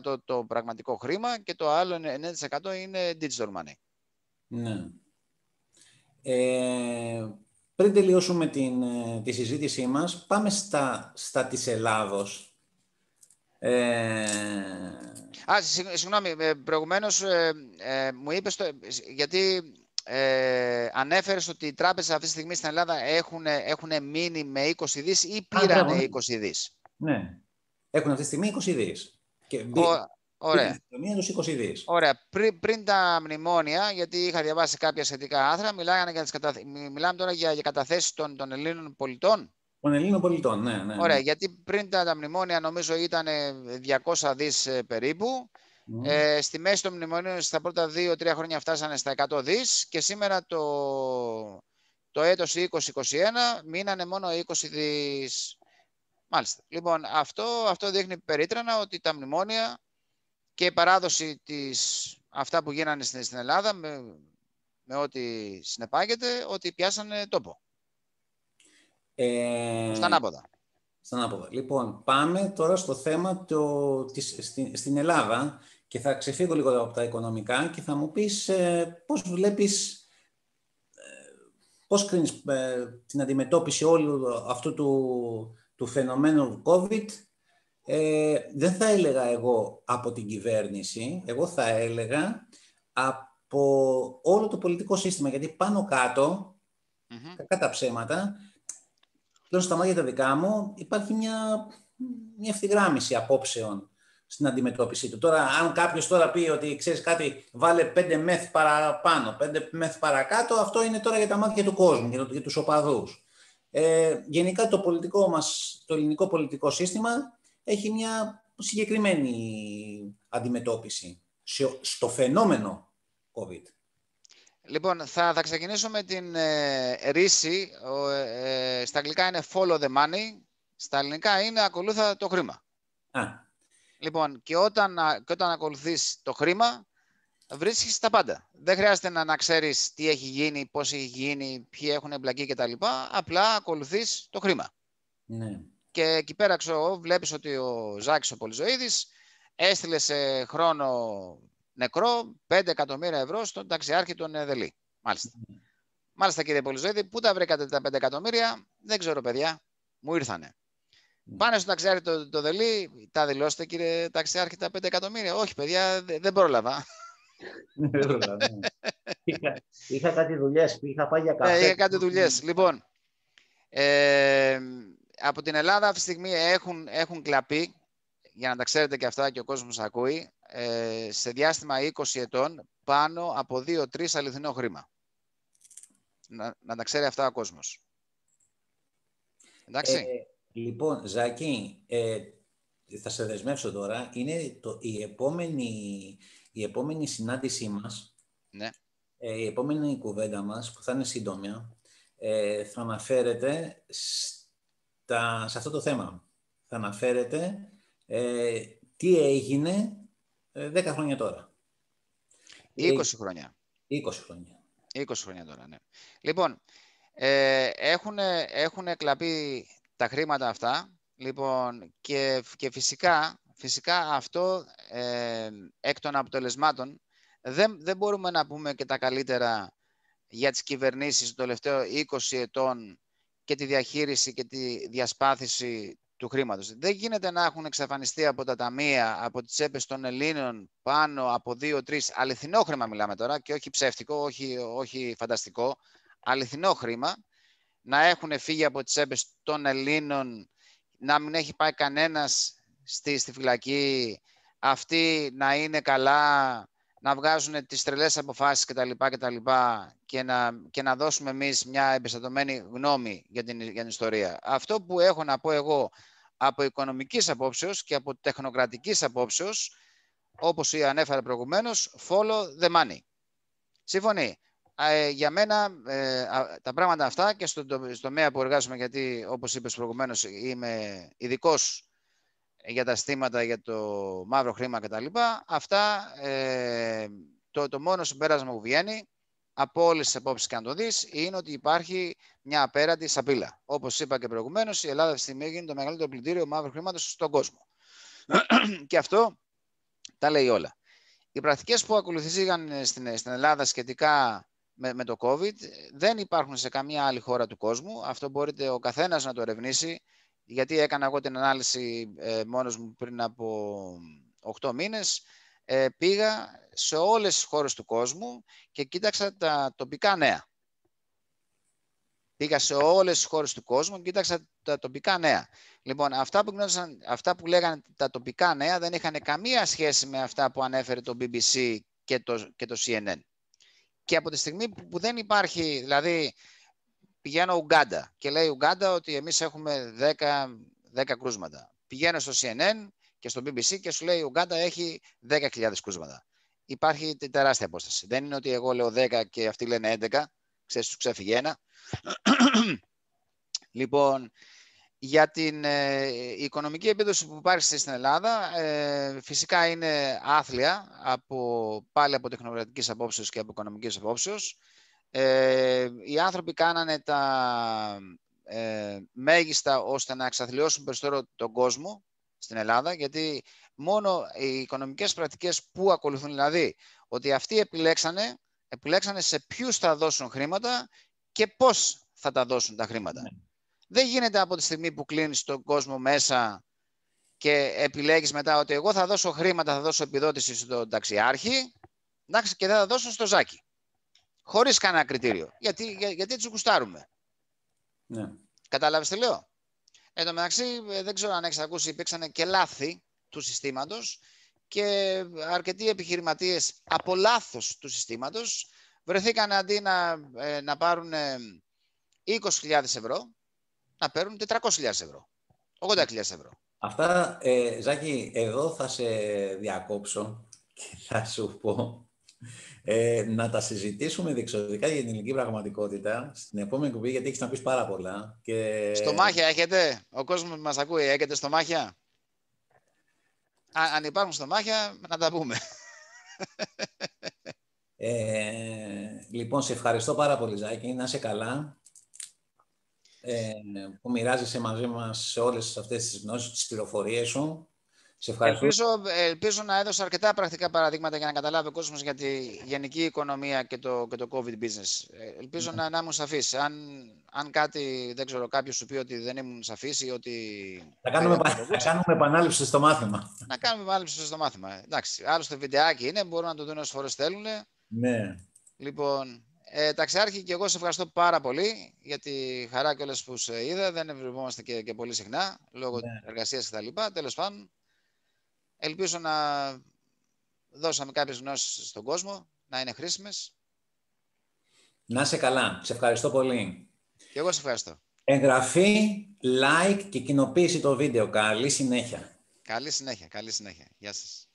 10% το πραγματικό χρήμα και το άλλο 9% είναι digital money. Ναι. Ε, πριν τελειώσουμε την, ε, τη συζήτησή μας, πάμε στα, στα της Ελλάδος. Ε... Α, συγγνώμη, ε, προηγουμένως ε, ε, μου είπες, το, γιατί ε, ανέφερες ότι οι τράπεζες αυτή τη στιγμή στην Ελλάδα έχουν, έχουν μείνει με 20 δις ή πήραν 20 δις; Ναι, έχουν αυτή τη στιγμή 20 δις. Και Ωραία. Τους 20 δις. Ωραία. Πριν, πριν τα μνημόνια, γιατί είχα διαβάσει κάποια σχετικά άθρα, μιλάγανε για τις καταθ... μιλάμε τώρα για, για καταθέσεις των, των Ελλήνων πολιτών. Των Ελλήνων πολιτών, ναι, ναι. Ωραία, γιατί πριν τα, τα μνημόνια νομίζω ήταν 200 δις ε, περίπου. Ε, στη μέση των μνημονίων στα πρώτα 2-3 χρόνια φτάσανε στα 100 δις και σήμερα το, το έτος 2021 μείνανε μόνο 20 δις. Μάλιστα. Λοιπόν, αυτό, αυτό δείχνει περίτρανα ότι τα μνημόνια και η παράδοση της, αυτά που γίνανε στην, στην Ελλάδα με, με ό,τι συνεπάγεται, ότι πιάσανε τόπο. Ε, στα ανάποδα. Στα ανάποδα. Λοιπόν, πάμε τώρα στο θέμα το, της, στην, στην Ελλάδα και θα ξεφύγω λίγο από τα οικονομικά και θα μου πεις ε, πώς βλέπεις, ε, πώς κρίνεις ε, την αντιμετώπιση όλου αυτού του, του φαινομένου COVID ε, δεν θα έλεγα εγώ από την κυβέρνηση, εγώ θα έλεγα από όλο το πολιτικό σύστημα, γιατί πάνω κάτω, mm-hmm. κατά ψέματα, πλέον στα μάτια τα δικά μου, υπάρχει μια, μια ευθυγράμμιση απόψεων στην αντιμετώπιση του. Τώρα, αν κάποιος τώρα πει ότι ξέρεις κάτι, βάλε πέντε μεθ παραπάνω, πέντε μεθ παρακάτω, αυτό είναι τώρα για τα μάτια του κόσμου, για, το, για τους οπαδούς. Ε, γενικά το πολιτικό μας, το ελληνικό πολιτικό σύστημα έχει μια συγκεκριμένη αντιμετώπιση στο φαινόμενο COVID. Λοιπόν, θα, θα ξεκινήσω με την ε, ρίση. Ε, στα αγγλικά είναι follow the money. Στα ελληνικά είναι ακολούθα το χρήμα. Α. Λοιπόν, και όταν, και όταν ακολουθείς το χρήμα, βρίσκεις τα πάντα. Δεν χρειάζεται να, να ξέρεις τι έχει γίνει, πώς έχει γίνει, ποιοι έχουν εμπλακεί κτλ. Απλά ακολουθείς το χρήμα. Ναι. Και εκεί πέρα ξέρω, βλέπεις ότι ο Ζάκης ο Πολυζωίδης έστειλε σε χρόνο νεκρό 5 εκατομμύρια ευρώ στον ταξιάρχη των Εδελή. Μάλιστα. Mm. Μάλιστα κύριε Πολυζωίδη, πού τα βρήκατε τα 5 εκατομμύρια, δεν ξέρω παιδιά, μου ήρθανε. Mm. Πάνε στον ταξιάρχη το, το Δελή, τα δηλώσετε κύριε ταξιάρχη τα 5 εκατομμύρια. Όχι παιδιά, δεν πρόλαβα. είχα, είχα κάτι δουλειές, είχα πάει για καφέ. Ε, είχα κάτι δουλειές. Λοιπόν, ε, από την Ελλάδα αυτή τη στιγμή έχουν, έχουν κλαπεί, για να τα ξέρετε και αυτά και ο κόσμος ακούει, ε, σε διάστημα 20 ετών πάνω από 2-3 αληθινό χρήμα. Να, να τα ξέρει αυτά ο κόσμος. Εντάξει. Ε, λοιπόν, Ζάκη, ε, θα σε δεσμεύσω τώρα. Είναι το, η, επόμενη, η επόμενη συνάντησή μας, ναι. ε, η επόμενη κουβέντα μας, που θα είναι σύντομη, ε, θα αναφέρεται σε αυτό το θέμα. Θα αναφέρεται ε, τι έγινε ε, 10 χρόνια τώρα. 20 χρόνια. 20 χρόνια. 20 χρόνια τώρα, ναι. Λοιπόν, Ε, έχουν, έχουν κλαπεί τα χρήματα αυτά, λοιπόν, και, και φυσικά, φυσικά αυτό ε, εκ των αποτελεσμάτων δεν, δεν μπορούμε να πούμε και τα καλύτερα για τις κυβερνήσεις το τελευταίο 20 ετών και τη διαχείριση και τη διασπάθηση του χρήματος. Δεν γίνεται να έχουν εξαφανιστεί από τα ταμεία, από τις τσέπες των Ελλήνων πάνω από 2-3, αληθινό χρήμα μιλάμε τώρα και όχι ψεύτικο, όχι, όχι φανταστικό, αληθινό χρήμα, να έχουν φύγει από τις τσέπες των Ελλήνων, να μην έχει πάει κανένας στη, στη φυλακή, αυτοί να είναι καλά, να βγάζουν τις τρελές αποφάσεις κτλ. κτλ και, να, και να δώσουμε εμείς μια εμπεριστατωμένη γνώμη για την, για την ιστορία. Αυτό που έχω να πω εγώ από οικονομικής απόψεως και από τεχνοκρατικής απόψεως, όπως ανέφερα προηγουμένως, follow the money. Σύμφωνοι. Ε, για μένα ε, τα πράγματα αυτά και στο, στο τομέα που εργάζομαι, γιατί όπως είπες προηγουμένως είμαι ειδικός για τα στήματα, για το μαύρο χρήμα κτλ. Αυτά ε, το, το μόνος συμπέρασμα που βγαίνει από όλες τις απόψεις και αν το δεις, είναι ότι υπάρχει μια απέραντη σαπίλα. Όπως είπα και προηγουμένως, η Ελλάδα αυτή τη στιγμή έγινε το μεγαλύτερο πλυντήριο μαύρου χρήματος στον κόσμο. *clears throat* και αυτό τα λέει όλα. Οι πρακτικές που ακολουθήθηκαν στην, στην Ελλάδα σχετικά με, με το COVID δεν υπάρχουν σε καμία άλλη χώρα του κόσμου. Αυτό μπορείτε ο καθένας να το ερευνήσει, γιατί έκανα εγώ την ανάλυση ε, μόνος μου πριν από 8 μήνες ε, πήγα σε όλες τις χώρες του κόσμου και κοίταξα τα τοπικά νέα. Πήγα σε όλες τις χώρες του κόσμου και κοίταξα τα τοπικά νέα. Λοιπόν, αυτά που, γνώρισαν, αυτά που λέγανε τα τοπικά νέα δεν είχαν καμία σχέση με αυτά που ανέφερε το BBC και το, και το CNN. Και από τη στιγμή που δεν υπάρχει, δηλαδή πηγαίνω Ουγγάντα και λέει Ουγγάντα ότι εμείς έχουμε 10, 10 κρούσματα. Πηγαίνω στο CNN και στο BBC και σου λέει η Ουγγάντα έχει 10.000 κρούσματα. Υπάρχει τεράστια απόσταση. Δεν είναι ότι εγώ λέω 10 και αυτοί λένε 11. Ξέρεις, τους ξέφυγε ένα. *clears throat* λοιπόν, για την ε, οικονομική επίδοση που υπάρχει στην Ελλάδα, ε, φυσικά είναι άθλια από, πάλι από τεχνοκρατικής απόψεως και από οικονομικής απόψεως. Ε, οι άνθρωποι κάνανε τα ε, μέγιστα ώστε να εξαθλιώσουν περισσότερο τον κόσμο στην Ελλάδα, γιατί μόνο οι οικονομικές πρακτικές που ακολουθούν, δηλαδή ότι αυτοί επιλέξανε, επιλέξανε σε ποιους θα δώσουν χρήματα και πώς θα τα δώσουν τα χρήματα. Ναι. Δεν γίνεται από τη στιγμή που κλείνεις τον κόσμο μέσα και επιλέγεις μετά ότι εγώ θα δώσω χρήματα, θα δώσω επιδότηση στον ταξιάρχη και δεν θα δώσω στο ζάκι. Χωρίς κανένα κριτήριο. Γιατί, για, γιατί έτσι γουστάρουμε. Ναι. Κατάλαβες τι λέω; Εν τω μεταξύ, ε, δεν ξέρω αν έχεις ακούσει, υπήρξαν και λάθη του συστήματος και αρκετοί επιχειρηματίες από λάθος του συστήματος βρεθήκαν αντί να, ε, να πάρουν 20.000 ε, ευρώ, να παίρνουν 400.000 ευρώ, 80.000 ευρώ. Αυτά, ε, Ζάκη, εδώ θα σε διακόψω και θα σου πω ε, να τα συζητήσουμε διεξοδικά για την ελληνική πραγματικότητα στην επόμενη κουμπί, γιατί έχεις να πεις πάρα πολλά. Και... Στομάχια έχετε, ο κόσμος μας ακούει, έχετε στομάχια; Α, αν υπάρχουν στομάχια, να τα πούμε. Ε, λοιπόν, σε ευχαριστώ πάρα πολύ, Ζάκη. Να είσαι καλά. Ε, που μοιράζεσαι μαζί μας σε όλες αυτές τις γνώσεις, τις πληροφορίες σου. Ελπίζω, ελπίζω να έδωσα αρκετά πρακτικά παραδείγματα για να καταλάβει ο κόσμος για τη γενική οικονομία και το, και το COVID business. Ε, ελπίζω ναι. να, να ήμουν σαφής. Αν, αν κάτι, δεν ξέρω, κάποιος σου πει ότι δεν ήμουν σαφής ή ότι. Θα κάνουμε, θα κάνουμε επανάληψη στο μάθημα. Να κάνουμε επανάληψη στο μάθημα. Εντάξει. Άλλωστε, βιντεάκι είναι, μπορούν να το δουν όσες φορές θέλουν. Ναι. Λοιπόν, ε, ταξιάρχη και εγώ σε ευχαριστώ πάρα πολύ για τη χαρά και όλε που σε είδα. Δεν βρισκόμαστε και, και πολύ συχνά λόγω ναι. εργασίας κτλ. Τέλος πάντων, Ελπίζω να δώσαμε κάποιες γνώσεις στον κόσμο, να είναι χρήσιμες. Να είσαι καλά. Σε ευχαριστώ πολύ. Και εγώ σε ευχαριστώ. Εγγραφή, like και κοινοποίηση το βίντεο. Καλή συνέχεια. Καλή συνέχεια. Καλή συνέχεια. Γεια σας.